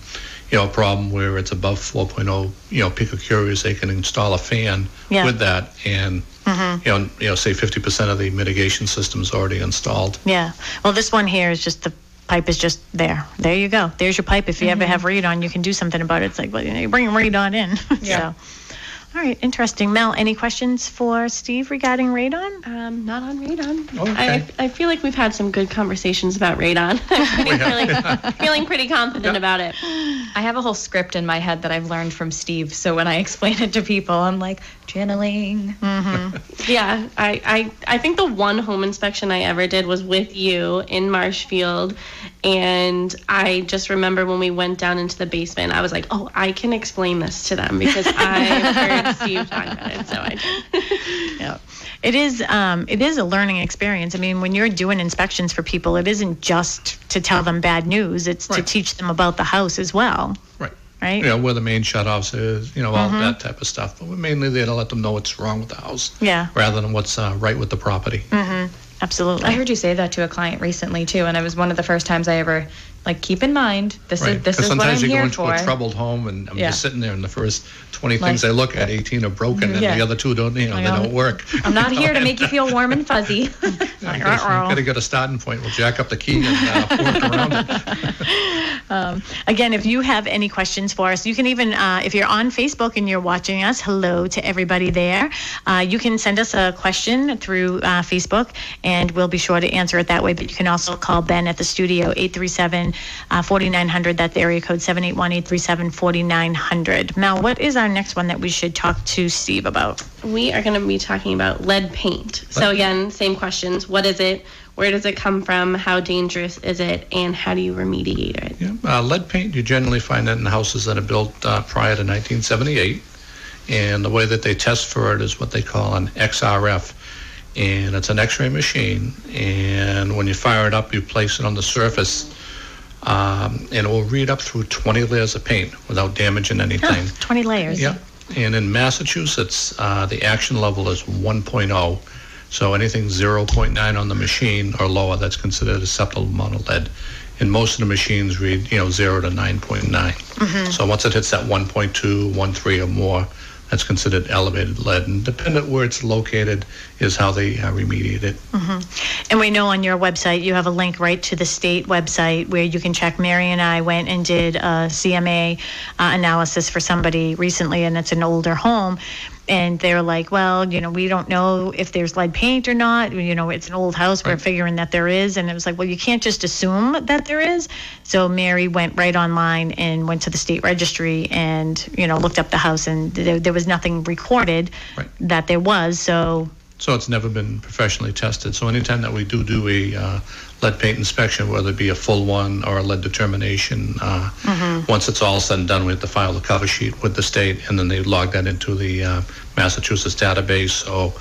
Speaker 4: you know, a problem where it's above 4.0, you know, picocuries, they can install a fan
Speaker 2: Yeah.
Speaker 4: with that and, you know, you know, say 50% of the mitigation system's already installed.
Speaker 2: Yeah. Well, this one here is just the pipe is just there. There you go. There's your pipe. If you ever mm-hmm. have radon, you can do something about it. It's like, well, you, know, you bring radon in.
Speaker 3: Yeah.
Speaker 2: so, all right, interesting. Mel, any questions for Steve regarding radon?
Speaker 7: Um, not on radon.
Speaker 4: Okay.
Speaker 7: I, I feel like we've had some good conversations about radon. I'm feeling, feeling pretty confident about it.
Speaker 3: I have a whole script in my head that I've learned from Steve. So when I explain it to people, I'm like channeling.
Speaker 7: Yeah, I, I, I think the one home inspection I ever did was with you in Marshfield. And I just remember when we went down into the basement, I was like, oh, I can explain this to them because I've heard Steve talk about it. So I did.
Speaker 2: Yeah. It is um, it is a learning experience. I mean, when you're doing inspections for people, it isn't just to tell them bad news. It's to teach them about the house as well,
Speaker 4: Right.
Speaker 2: right?
Speaker 4: You know, where the main shutoffs is, you know, all that type of stuff. But mainly there to let them know what's wrong with the house
Speaker 2: Yeah.
Speaker 4: rather than what's uh, right with the property.
Speaker 2: Absolutely.
Speaker 3: I heard you say that to a client recently too, and it was one of the first times I ever like keep in mind this
Speaker 4: Right.
Speaker 3: is this
Speaker 4: 'Cause
Speaker 3: is what I'm
Speaker 4: sometimes you go
Speaker 3: here
Speaker 4: into
Speaker 3: for.
Speaker 4: a troubled home and I'm
Speaker 3: Yeah.
Speaker 4: just sitting there and the first 20
Speaker 3: Like-
Speaker 4: things I look at, 18 are broken and the other two don't, you know,
Speaker 3: I
Speaker 4: they
Speaker 3: know.
Speaker 4: don't work.
Speaker 3: I'm not here to make you feel warm and fuzzy.
Speaker 2: Like,
Speaker 4: Got
Speaker 2: uh-oh.
Speaker 4: to get a starting point. We'll jack up the key and uh, work around it.
Speaker 2: Again, if you have any questions for us, you can even, uh, if you're on Facebook and you're watching us, hello to everybody there. Uh, you can send us a question through uh, Facebook, and we'll be sure to answer it that way. But you can also call Ben at the studio, 837 uh, 4900. That's the area code 781 837 4900. Mel, what is our next one that we should talk to Steve about?
Speaker 7: We are going to be talking about lead paint. So, again, same questions. What is it? Where does it come from? How dangerous is it? And how do you remediate it?
Speaker 4: Yeah. Uh, lead paint, you generally find that in houses that are built uh, prior to 1978. And the way that they test for it is what they call an XRF. And it's an x ray machine. And when you fire it up, you place it on the surface. Um, and it will read up through 20 layers of paint without damaging anything.
Speaker 2: Oh, 20 layers.
Speaker 4: Yeah. And in Massachusetts, uh, the action level is 1.0. So anything 0.9 on the machine or lower, that's considered a acceptable amount of lead. And most of the machines read, you know, 0 to 9.9. So once it hits that 1.2, 1.3 or more, that's considered elevated lead. And dependent where it's located is how they uh, remediate it.
Speaker 2: And we know on your website you have a link right to the state website where you can check. Mary and I went and did a CMA uh, analysis for somebody recently, and it's an older home. And they're like, well, you know, we don't know if there's lead paint or not. You know, it's an old house. We're figuring that there is. And it was like, well, you can't just assume that there is. So Mary went right online and went to the state registry and, you know, looked up the house, and there, there was nothing recorded
Speaker 4: Right.
Speaker 2: that there was. So
Speaker 4: So it's never been professionally tested. So anytime that we do do a uh, lead paint inspection, whether it be a full one or a lead determination, uh, once it's all said and done, we have to file the cover sheet with the state, and then they log that into the uh, Massachusetts database. So,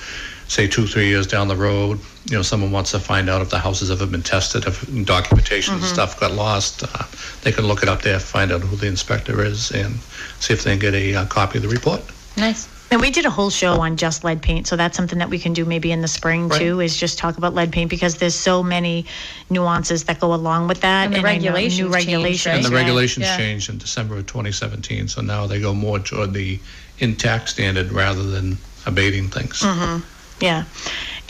Speaker 4: say two, three years down the road, you know, someone wants to find out if the house has ever been tested, if documentation and stuff got lost, uh, they can look it up there, find out who the inspector is, and see if they can get a uh, copy of the report.
Speaker 3: nice.
Speaker 2: And we did a whole show on just lead paint, so that's something that we can do maybe in the spring
Speaker 4: Right.
Speaker 2: too. Is just talk about lead paint because there's so many nuances that go along with that,
Speaker 3: And the
Speaker 2: I
Speaker 3: regulations
Speaker 2: new
Speaker 3: changed,
Speaker 2: regulations,
Speaker 3: right?
Speaker 4: And the regulations
Speaker 3: Yeah.
Speaker 4: changed in December of 2017, so now they go more toward the intact standard rather than abating things.
Speaker 2: Mm-hmm. Yeah.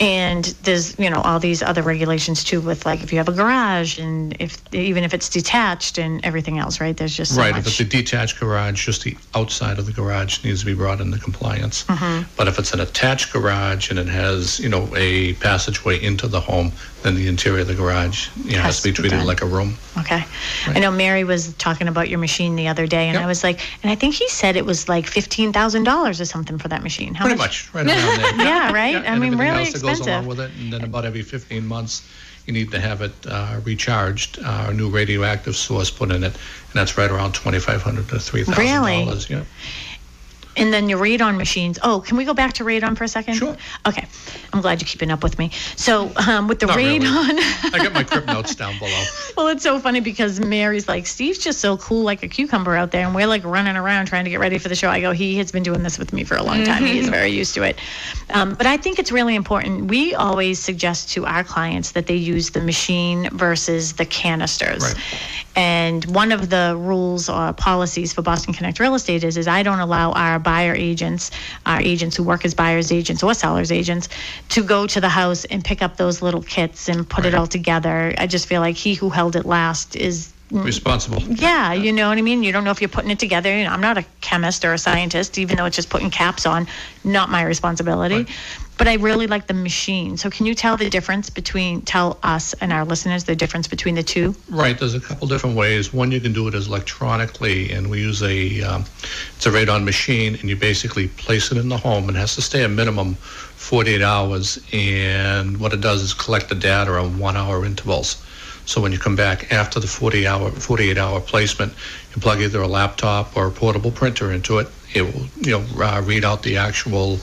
Speaker 2: And there's, you know, all these other regulations too with like if you have a garage and if even if it's detached and everything else, right? There's just so
Speaker 4: Right, if
Speaker 2: much.
Speaker 4: it's a detached garage, just the outside of the garage needs to be brought into compliance.
Speaker 2: Mm-hmm.
Speaker 4: But if it's an attached garage and it has, you know, a passageway into the home, then the interior of the garage you know, has, to be treated
Speaker 2: done.
Speaker 4: like a room.
Speaker 2: Okay. I know Mary was talking about your machine the other day, and
Speaker 4: Yep.
Speaker 2: I was like, and I think he said it was like fifteen thousand dollars or something for that machine. How
Speaker 4: Pretty much, right around there.
Speaker 2: Yeah, right? I
Speaker 4: and
Speaker 2: mean,
Speaker 4: everything
Speaker 2: really
Speaker 4: else that goes along with it, and then about every 15 months, you need to have it uh, recharged, uh, a new radioactive source put in it, and that's right around 2,500 to 3,000
Speaker 2: Really?
Speaker 4: dollars. Yeah.
Speaker 2: And then your radon machines. Oh, can we go back to radon for a second?
Speaker 4: Sure.
Speaker 2: Okay. I'm glad you're keeping up with me. So, um, with the
Speaker 4: Not really.
Speaker 2: radon,
Speaker 4: I got my crib notes down below.
Speaker 2: well, it's so funny because Mary's like, Steve's just so cool, like a cucumber out there. And we're like running around trying to get ready for the show. I go, he has been doing this with me for a long time. He's very used to it. Um, but I think it's really important. We always suggest to our clients that they use the machine versus the canisters.
Speaker 4: Right.
Speaker 2: And one of the rules or policies for Boston Connect Real Estate is, is I don't allow our buyer agents, our agents who work as buyers agents or sellers agents, to go to the house and pick up those little kits and put it all together. I just feel like he who held it last is
Speaker 4: Responsible.
Speaker 2: yeah, you know what I mean? You don't know if you're putting it together. You know, I'm not a chemist or a scientist, even though it's just putting caps on. Not my responsibility. But I really like the machine. So can you tell the difference between, tell us and our listeners the difference between the two?
Speaker 4: Right, there's a couple different ways. One, you can do it as electronically, and we use a, um, it's a radon machine, and you basically place it in the home. It has to stay a minimum 48 hours, and what it does is collect the data on one-hour intervals. So when you come back after the 40 hour, 48 hour placement, you plug either a laptop or a portable printer into it. It will, you know, uh, read out the actual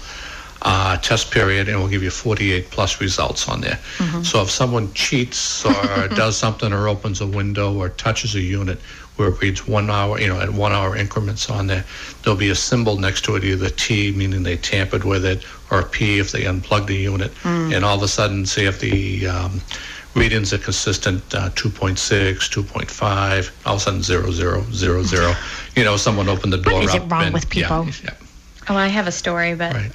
Speaker 4: uh, test period and we'll give you 48 plus results on there. So if someone cheats or does something or opens a window or touches a unit where it reads one hour, you know, at one hour increments on there, there'll be a symbol next to it, either T, meaning they tampered with it, or P if they unplugged the unit. And all of a sudden, see if the um, readings are consistent, uh, 2.6, 2.5, all of a sudden 0, 0, 0, 0. You know, someone opened the door
Speaker 2: is
Speaker 4: up.
Speaker 2: it wrong
Speaker 4: and-
Speaker 2: with people?
Speaker 4: Yeah, yeah.
Speaker 3: Oh, I have a story, but
Speaker 4: Right.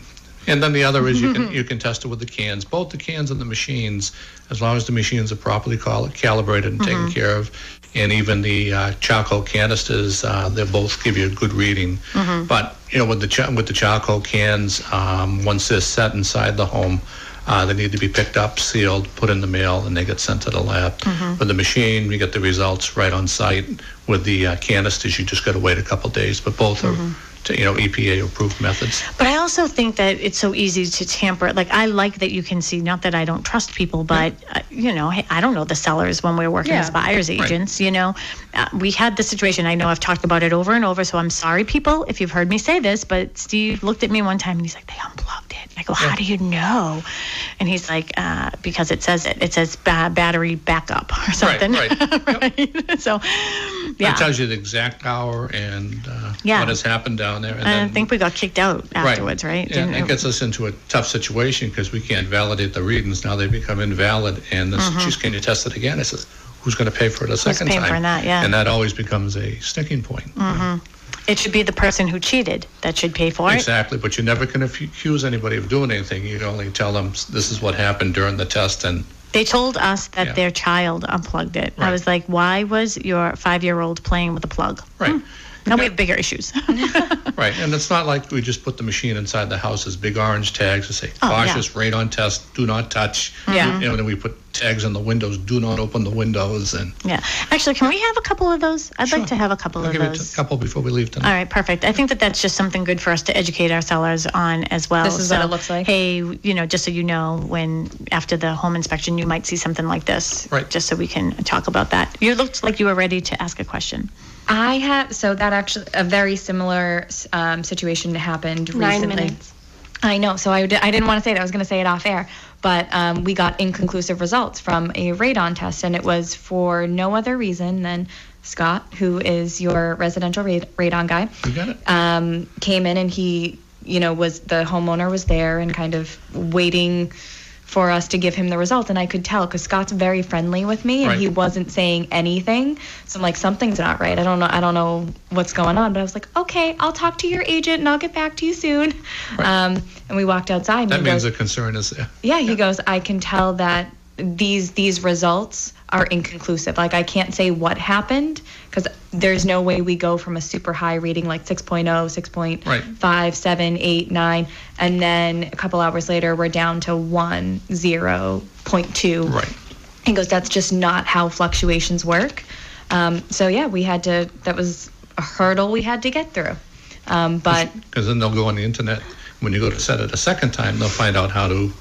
Speaker 4: And then the other is you can you can test it with the cans, both the cans and the machines, as long as the machines are properly cal- calibrated and taken care of, and even the uh, charcoal canisters, uh, they both give you a good reading. But you know, with the cha- with the charcoal cans, um, once they're set inside the home. Uh, they need to be picked up, sealed, put in the mail, and they get sent to the lab. With the machine, you get the results right on site. With the uh, canisters, you just got to wait a couple days. But both are, t- you know, EPA approved methods.
Speaker 2: But I also think that it's so easy to tamper. Like I like that you can see. Not that I don't trust people, but uh, you know, I don't know the sellers when we're working as buyers agents. You know, uh, we had the situation. I know I've talked about it over and over. So I'm sorry, people, if you've heard me say this. But Steve looked at me one time and he's like, "They unplugged it." I go, "How do you know?" And he's like, uh, "Because it says it. It says ba- battery backup or something."
Speaker 4: right.
Speaker 2: Right? so, yeah.
Speaker 4: It tells you the exact hour and uh,
Speaker 2: Yeah.
Speaker 4: what has happened down there. And
Speaker 2: I
Speaker 4: then,
Speaker 2: think we got kicked out afterwards, right?
Speaker 4: Yeah,
Speaker 2: Didn't
Speaker 4: it gets us into a tough situation because we can't validate the readings. Now they become invalid. And this, geez, can you test it again? I said, who's going to pay for it a second time?
Speaker 2: for that? Yeah.
Speaker 4: And that always becomes a sticking point. Mhm.
Speaker 2: It should be the person who cheated that should pay for it.
Speaker 4: Exactly, but you never can accuse anybody of doing anything. You can only tell them this is what happened during the test, and
Speaker 2: They told us that
Speaker 4: Yeah.
Speaker 2: their child unplugged it. I was like, why was your five year old playing with a plug?
Speaker 4: right,
Speaker 2: Now we have bigger issues.
Speaker 4: right, and it's not like we just put the machine inside the house as big orange tags to say
Speaker 2: Oh, yeah.
Speaker 4: cautious, radon test, do not touch.
Speaker 2: Yeah.
Speaker 4: you know, then we put tags on the windows, do not open the windows, and
Speaker 2: yeah. Actually, can we have a couple of those? I'd
Speaker 4: Sure.
Speaker 2: like to have a couple
Speaker 4: I'll
Speaker 2: of
Speaker 4: give you
Speaker 2: those.
Speaker 4: a couple before we leave tonight.
Speaker 2: All right, perfect. I think that that's just something good for us to educate our sellers on as well.
Speaker 3: This is what it looks like.
Speaker 2: Hey, you know, just so you know, when after the home inspection, you might see something like this.
Speaker 4: Right.
Speaker 2: Just so we can talk about that. You looked like you were ready to ask a question.
Speaker 3: I have so that actually a very similar um, situation happened
Speaker 7: Nine
Speaker 3: recently.
Speaker 7: minutes.
Speaker 3: I know, so I, I didn't want to say that. I was going to say it off air, but um, we got inconclusive results from a radon test, and it was for no other reason than Scott, who is your residential rad- radon guy,
Speaker 4: You got it.
Speaker 3: um, came in and he, you know, was the homeowner was there and kind of waiting for us to give him the result. And I could tell because Scott's very friendly with me and
Speaker 4: Right.
Speaker 3: he wasn't saying anything. So I'm like, something's not right. I don't know. I don't know what's going on. But I was like, okay, I'll talk to your agent and I'll get back to you soon. Um, and we walked outside.
Speaker 4: That means
Speaker 3: goes,
Speaker 4: the concern is there.
Speaker 3: yeah, he goes, I can tell that these these results are inconclusive. Like I can't say what happened because there's no way we go from a super high reading like 6.0, 6.5,
Speaker 4: Right.
Speaker 3: 7, 8, 9, and then a couple hours later we're down to 1, 0, 0.2.
Speaker 4: Right.
Speaker 3: He goes, that's just not how fluctuations work. Um, so yeah, we had to. That was a hurdle we had to get through. Um, but
Speaker 4: Because then they'll go on the internet. When you go to set it a second time, they'll find out how to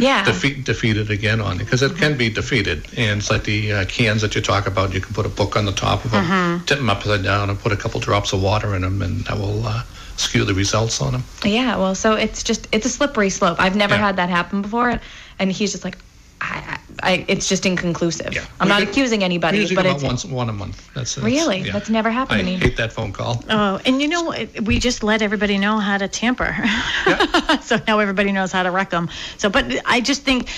Speaker 3: yeah,
Speaker 4: defeat defeat it again on it because it can be defeated. And it's like the uh, cans that you talk about. You can put a book on the top of them,
Speaker 3: Mm-hmm.
Speaker 4: tip them upside down, and put a couple drops of water in them, and that will uh, skew the results on them.
Speaker 3: Yeah, well, so it's just it's a slippery slope. I've never
Speaker 4: Yeah.
Speaker 3: had that happen before, and he's just like, I, I, I it's just inconclusive.
Speaker 4: Yeah.
Speaker 3: I'm
Speaker 4: We
Speaker 3: not
Speaker 4: get-
Speaker 3: accusing anybody,
Speaker 4: Usually
Speaker 3: but
Speaker 4: about
Speaker 3: it's
Speaker 4: once one a month. That's that's-
Speaker 3: Really?
Speaker 4: yeah.
Speaker 3: That's never happened
Speaker 4: I
Speaker 3: to me.
Speaker 4: hate that phone call.
Speaker 2: Oh, and you know, we just let everybody know how to tamper. so now everybody knows how to wreck them. So, but I just think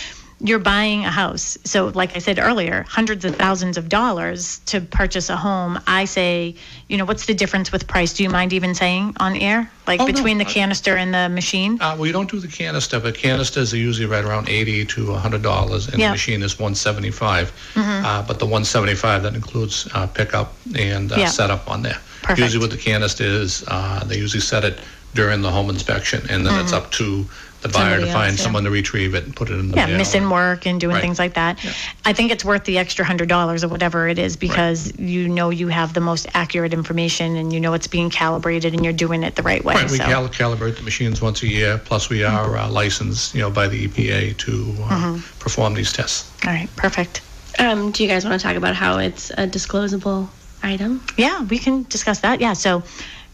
Speaker 2: you're buying a house. So, like I said earlier, hundreds of thousands of dollars to purchase a home. I say, you know, what's the difference with price? Do you mind even saying on air? Like
Speaker 4: Oh, no.
Speaker 2: between the canister and the machine?
Speaker 4: Uh, we don't do the canister, but canisters are usually right around 80 to 100 dollars, and
Speaker 2: Yeah.
Speaker 4: the machine is 175. Uh, but the 175 that includes uh, pickup and uh,
Speaker 2: Yeah.
Speaker 4: setup on there.
Speaker 2: Perfect.
Speaker 4: Usually, what the canister is, uh, they usually set it during the home inspection, and then it's up to the buyer
Speaker 3: Somebody
Speaker 4: to find
Speaker 3: else, yeah.
Speaker 4: someone to retrieve it and put it in the
Speaker 2: yeah,
Speaker 4: mail.
Speaker 2: missing work and doing
Speaker 4: Right.
Speaker 2: things like that. I think it's worth the extra hundred dollars or whatever it is because you know you have the most accurate information and you know it's being calibrated and you're doing it the right way.
Speaker 4: Right, we
Speaker 2: so.
Speaker 4: cal- calibrate the machines once a year, plus we are uh, licensed, you know, by the EPA to uh,
Speaker 2: Mm-hmm.
Speaker 4: perform these tests.
Speaker 2: All right, perfect.
Speaker 7: Um, do you guys want to talk about how it's a disclosable item?
Speaker 2: Yeah, we can discuss that. Yeah, so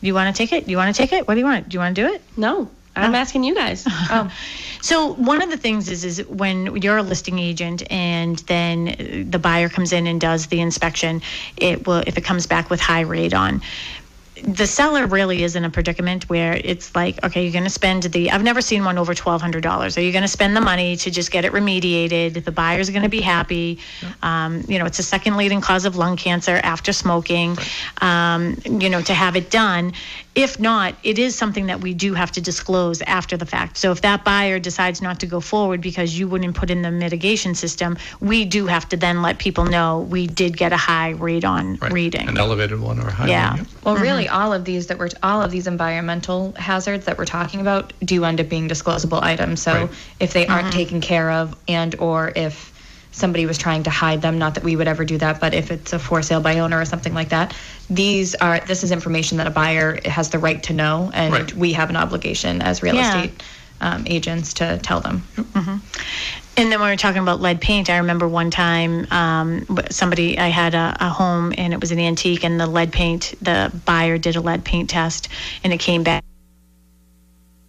Speaker 2: you want to take it? Do you want to take it? What do you want? Do you want to do it?
Speaker 7: No, ah. I'm asking you guys.
Speaker 2: Oh, so one of the things is is when you're a listing agent and then the buyer comes in and does the inspection, it will if it comes back with high radon. The seller really is in a predicament where it's like, okay, you're going to spend the. I've never seen one over twelve hundred dollars. Are you going to spend the money to just get it remediated? The buyer's going to be happy. Um, you know, it's a second leading cause of lung cancer after smoking. Um, you know, to have it done. If not, it is something that we do have to disclose after the fact. So if that buyer decides not to go forward because you wouldn't put in the mitigation system, we do have to then let people know we did get a high radon
Speaker 4: Right.
Speaker 2: reading.
Speaker 4: An elevated one or a high
Speaker 2: Yeah.
Speaker 4: one.
Speaker 3: Well, really, mm-hmm. all of these that we're all of these environmental hazards that we're talking about do end up being disclosable items. So
Speaker 4: Right.
Speaker 3: if they aren't mm-hmm. taken care of, and or if somebody was trying to hide them, not that we would ever do that, but if it's a for sale by owner or something like that, these are this is information that a buyer has the right to know, and
Speaker 4: Right.
Speaker 3: we have an obligation as real
Speaker 2: Yeah.
Speaker 3: estate um, agents to tell them.
Speaker 2: And then when we were talking about lead paint, I remember one time um, somebody, I had a, a home and it was an antique, and the lead paint, the buyer did a lead paint test, and it came back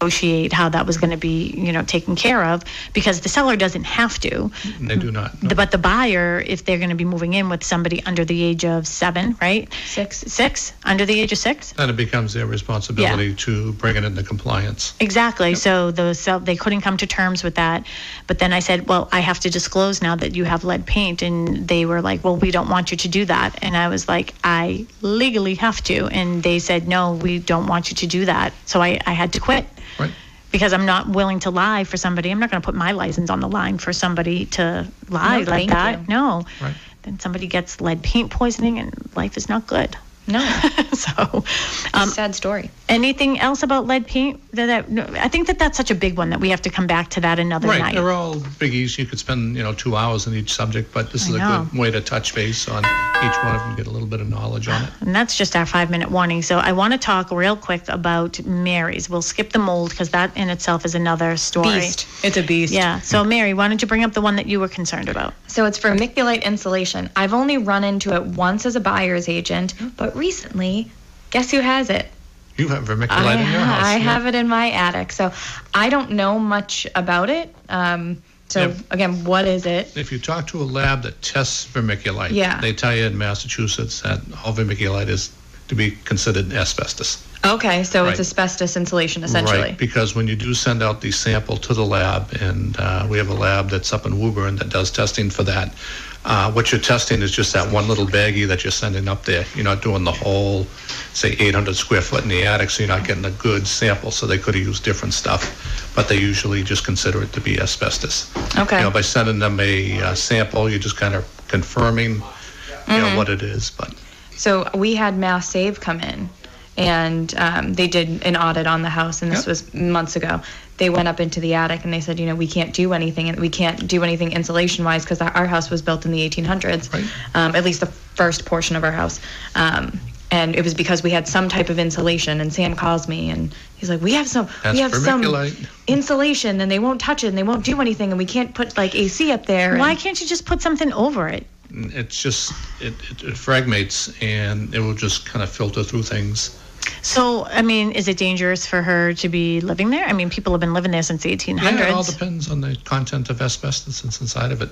Speaker 2: negotiate how that was going to be, you know, taken care of because the seller doesn't have to.
Speaker 4: They do not. no.
Speaker 2: But the buyer, if they're going to be moving in with somebody under the age of seven, right?
Speaker 3: Six.
Speaker 2: Six? Under the age of six?
Speaker 4: Then it becomes their responsibility to bring it into compliance.
Speaker 2: Exactly. So the sell, they couldn't come to terms with that. But then I said, well, I have to disclose now that you have lead paint. And they were like, well, we don't want you to do that. And I was like, I legally have to. And they said, no, we don't want you to do that. So I, I had to quit
Speaker 4: Right.
Speaker 2: because I'm not willing to lie for somebody. I'm not going to put my license on the line for somebody to lie
Speaker 3: No,
Speaker 2: like that.
Speaker 3: you.
Speaker 2: No.
Speaker 4: Right.
Speaker 2: Then somebody gets lead paint poisoning and life is not good.
Speaker 3: No,
Speaker 2: so, um,
Speaker 3: sad story.
Speaker 2: anything else about lead paint? That, that I think that that's such a big one that we have to come back to that another
Speaker 4: Right,
Speaker 2: night.
Speaker 4: they're all biggies. You could spend, you know, two hours on each subject, but this
Speaker 2: I
Speaker 4: is a
Speaker 2: know.
Speaker 4: good way to touch base on each one of them, get a little bit of knowledge on it.
Speaker 2: And that's just our five minute warning. So I want to talk real quick about Mary's. We'll skip the mold because that in itself is another story.
Speaker 3: Beast. It's a beast.
Speaker 2: Yeah. So Mary, why don't you bring up the one that you were concerned about?
Speaker 3: So it's vermiculite insulation. I've only run into it once as a buyer's agent, but recently, guess who has it?
Speaker 4: You have vermiculite
Speaker 3: I,
Speaker 4: in your house.
Speaker 3: I
Speaker 4: yeah.
Speaker 3: have it in my attic. So I don't know much about it. Um, so
Speaker 4: Yeah.
Speaker 3: again, what is it?
Speaker 4: If you talk to a lab that tests vermiculite,
Speaker 3: Yeah.
Speaker 4: they tell you in Massachusetts that all vermiculite is to be considered asbestos.
Speaker 3: Okay, so it's asbestos insulation essentially.
Speaker 4: Right, because when you do send out the sample to the lab, and uh, we have a lab that's up in Woburn that does testing for that, uh, what you're testing is just that one little baggie that you're sending up there. You're not doing the whole, say, 800 square foot in the attic, so you're not getting a good sample. So they could have used different stuff, but they usually just consider it to be asbestos.
Speaker 3: Okay.
Speaker 4: You know, by sending them a uh, sample, you're just kind of confirming, you
Speaker 3: Mm-hmm.
Speaker 4: know, what it is. But
Speaker 3: So we had Mass Save come in, and um, they did an audit on the house, and this
Speaker 4: Yep.
Speaker 3: was months ago. They went up into the attic and they said, you know, we can't do anything, and we can't do anything insulation wise because our house was built in the 1800s,
Speaker 4: Right.
Speaker 3: um, at least the first portion of our house. Um, and it was because we had some type of insulation. And Sam calls me and he's like, "We have some,
Speaker 4: That's
Speaker 3: we have some insulation, and they won't touch it, and they won't do anything, and we can't put like AC up there."
Speaker 2: Why
Speaker 3: and-
Speaker 2: can't you just put something over it?
Speaker 4: it's just, it, it, it fragments and it will just kind of filter through things.
Speaker 2: So, I mean, is it dangerous for her to be living there? I mean, people have been living there since the 1800s.
Speaker 4: Yeah, it all depends on the content of asbestos that's inside of it.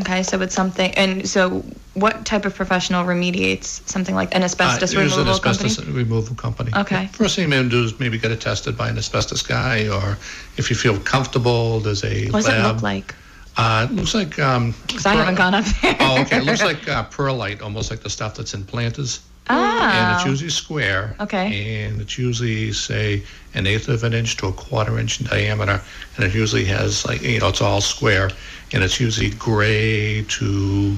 Speaker 3: Okay, so it's something. And so, what type of professional remediates something like an asbestos
Speaker 4: Uh, use an asbestos
Speaker 3: company?
Speaker 4: removal company.
Speaker 3: Okay.
Speaker 4: First thing you may do is maybe get it tested by an asbestos guy, or if you feel comfortable, there's a
Speaker 3: What does
Speaker 4: lab.
Speaker 3: it look like?
Speaker 4: Uh, it looks like. Um,
Speaker 3: Because I haven't gone up there.
Speaker 4: Oh, okay. It looks like uh, perlite, almost like the stuff that's in planters.
Speaker 3: Ah.
Speaker 4: And it's usually square.
Speaker 3: Okay.
Speaker 4: And it's usually, say, an eighth of an inch to a quarter inch in diameter. And it usually has, like, you know, it's all square. And it's usually gray to.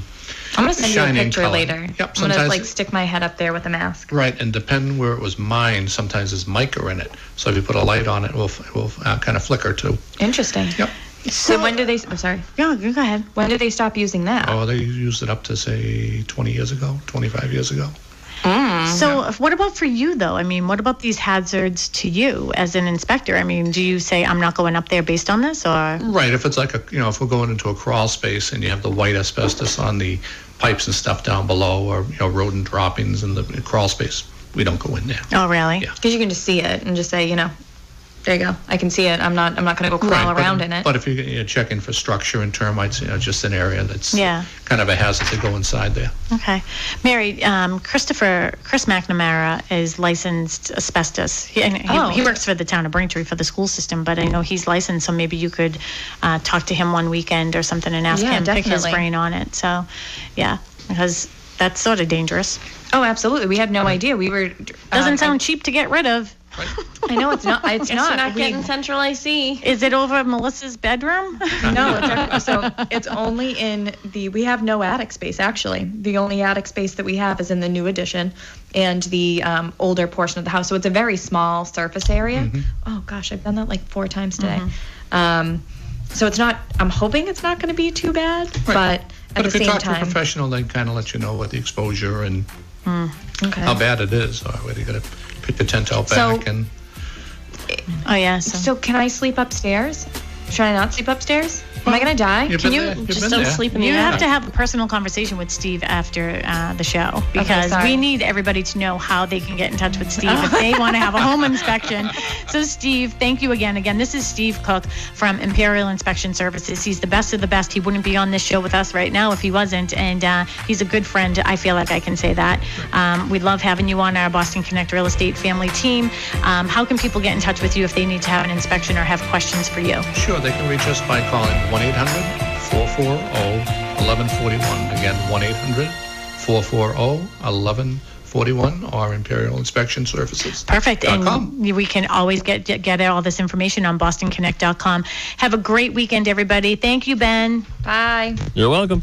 Speaker 3: I'm gonna send you a picture
Speaker 4: color.
Speaker 3: later.
Speaker 4: Yep.
Speaker 3: I'm gonna
Speaker 4: Sometimes.
Speaker 3: like stick my head up there with a mask.
Speaker 4: Right, and depending where it was mined, sometimes there's mica in it. So if you put a light on it, it will, it will uh, kind of flicker too.
Speaker 3: Interesting.
Speaker 4: Yep.
Speaker 3: So when do they? Oh, sorry.
Speaker 6: Yeah, go ahead.
Speaker 3: When did they stop using that?
Speaker 4: Oh, they used it up to say 20 years ago, 25 years ago. Mm.
Speaker 2: So, if- what about for you, though? I mean, what about these hazards to you as an inspector? I mean, do you say, I'm not going up there based on this, or?
Speaker 4: Right, if it's like a, you know, if we're going into a crawl space and you have the white asbestos on the pipes and stuff down below, or, you know, rodent droppings in the crawl space, we don't go in there.
Speaker 2: Oh, really?
Speaker 4: Yeah.
Speaker 3: Because you can just see it and just say, you know, there you go. I can see it. I'm not. I'm not gonna go crawl
Speaker 4: Right,
Speaker 3: around
Speaker 4: but,
Speaker 3: in it.
Speaker 4: But if you- you're checking for structure and termites, you know, just an area that's
Speaker 2: Yeah.
Speaker 4: kind of a hazard to go inside there.
Speaker 2: Okay. Mary, um, Christopher, Chris McNamara is licensed asbestos. He, and he,
Speaker 3: Oh,
Speaker 2: he works for the town of Braintree for the school system, but I know he's licensed, so maybe you could uh, talk to him one weekend or something and ask
Speaker 3: Yeah,
Speaker 2: him, pick his brain on it. So, yeah, because that's sort of dangerous.
Speaker 3: oh, absolutely. We had no idea. We were.
Speaker 2: Doesn't
Speaker 3: um,
Speaker 2: sound cheap to get rid of.
Speaker 3: I, I know it's not. It's
Speaker 7: Guess
Speaker 3: not.
Speaker 7: we're not
Speaker 3: We-
Speaker 7: getting central AC.
Speaker 2: Is it over Melissa's bedroom?
Speaker 3: No, it's actually, so it's only in the. We have no attic space actually. The only attic space that we have is in the new addition, and the um, older portion of the house. So it's a very small surface area. Oh gosh, I've done that like four times today. Um, so it's not. I'm hoping it's not going to be too bad, but at
Speaker 4: But
Speaker 3: the
Speaker 4: if you
Speaker 3: same
Speaker 4: talk to a professional, they kind of let you know what the exposure and
Speaker 3: okay.
Speaker 4: how bad it is, or whether you got to pick the tent out
Speaker 3: So-
Speaker 4: back and.
Speaker 2: oh, yeah. So.
Speaker 3: So can I sleep upstairs? Should I not sleep upstairs? Am I going to die?
Speaker 4: You've
Speaker 2: Can
Speaker 4: been
Speaker 2: you
Speaker 4: there, you've
Speaker 7: Just
Speaker 4: been
Speaker 7: don't
Speaker 4: there.
Speaker 7: sleep in the
Speaker 2: You
Speaker 7: attic.
Speaker 2: have to have a personal conversation with Steve after uh, the show because
Speaker 3: sorry.
Speaker 2: we need everybody to know how they can get in touch with Steve if they want to have a home inspection. So, Steve, thank you again. Again, this is Steve Cook from Imperial Inspection Services. He's the best of the best. He wouldn't be on this show with us right now if he wasn't, and uh, he's a good friend. I feel like I can say that. Um, we love having you on our Boston Connect Real Estate family team. Um, how can people get in touch with you if they need to have an inspection or have questions for you?
Speaker 4: Sure, they can reach us by calling 1 800 440 1141. Again, 1 800 440 1141 or Imperial Inspection Services.
Speaker 2: Perfect. And
Speaker 4: com.
Speaker 2: we can always get, get get all this information on bostonconnect.com. Have a great weekend, everybody. Thank you, Ben.
Speaker 3: Bye.
Speaker 5: You're welcome.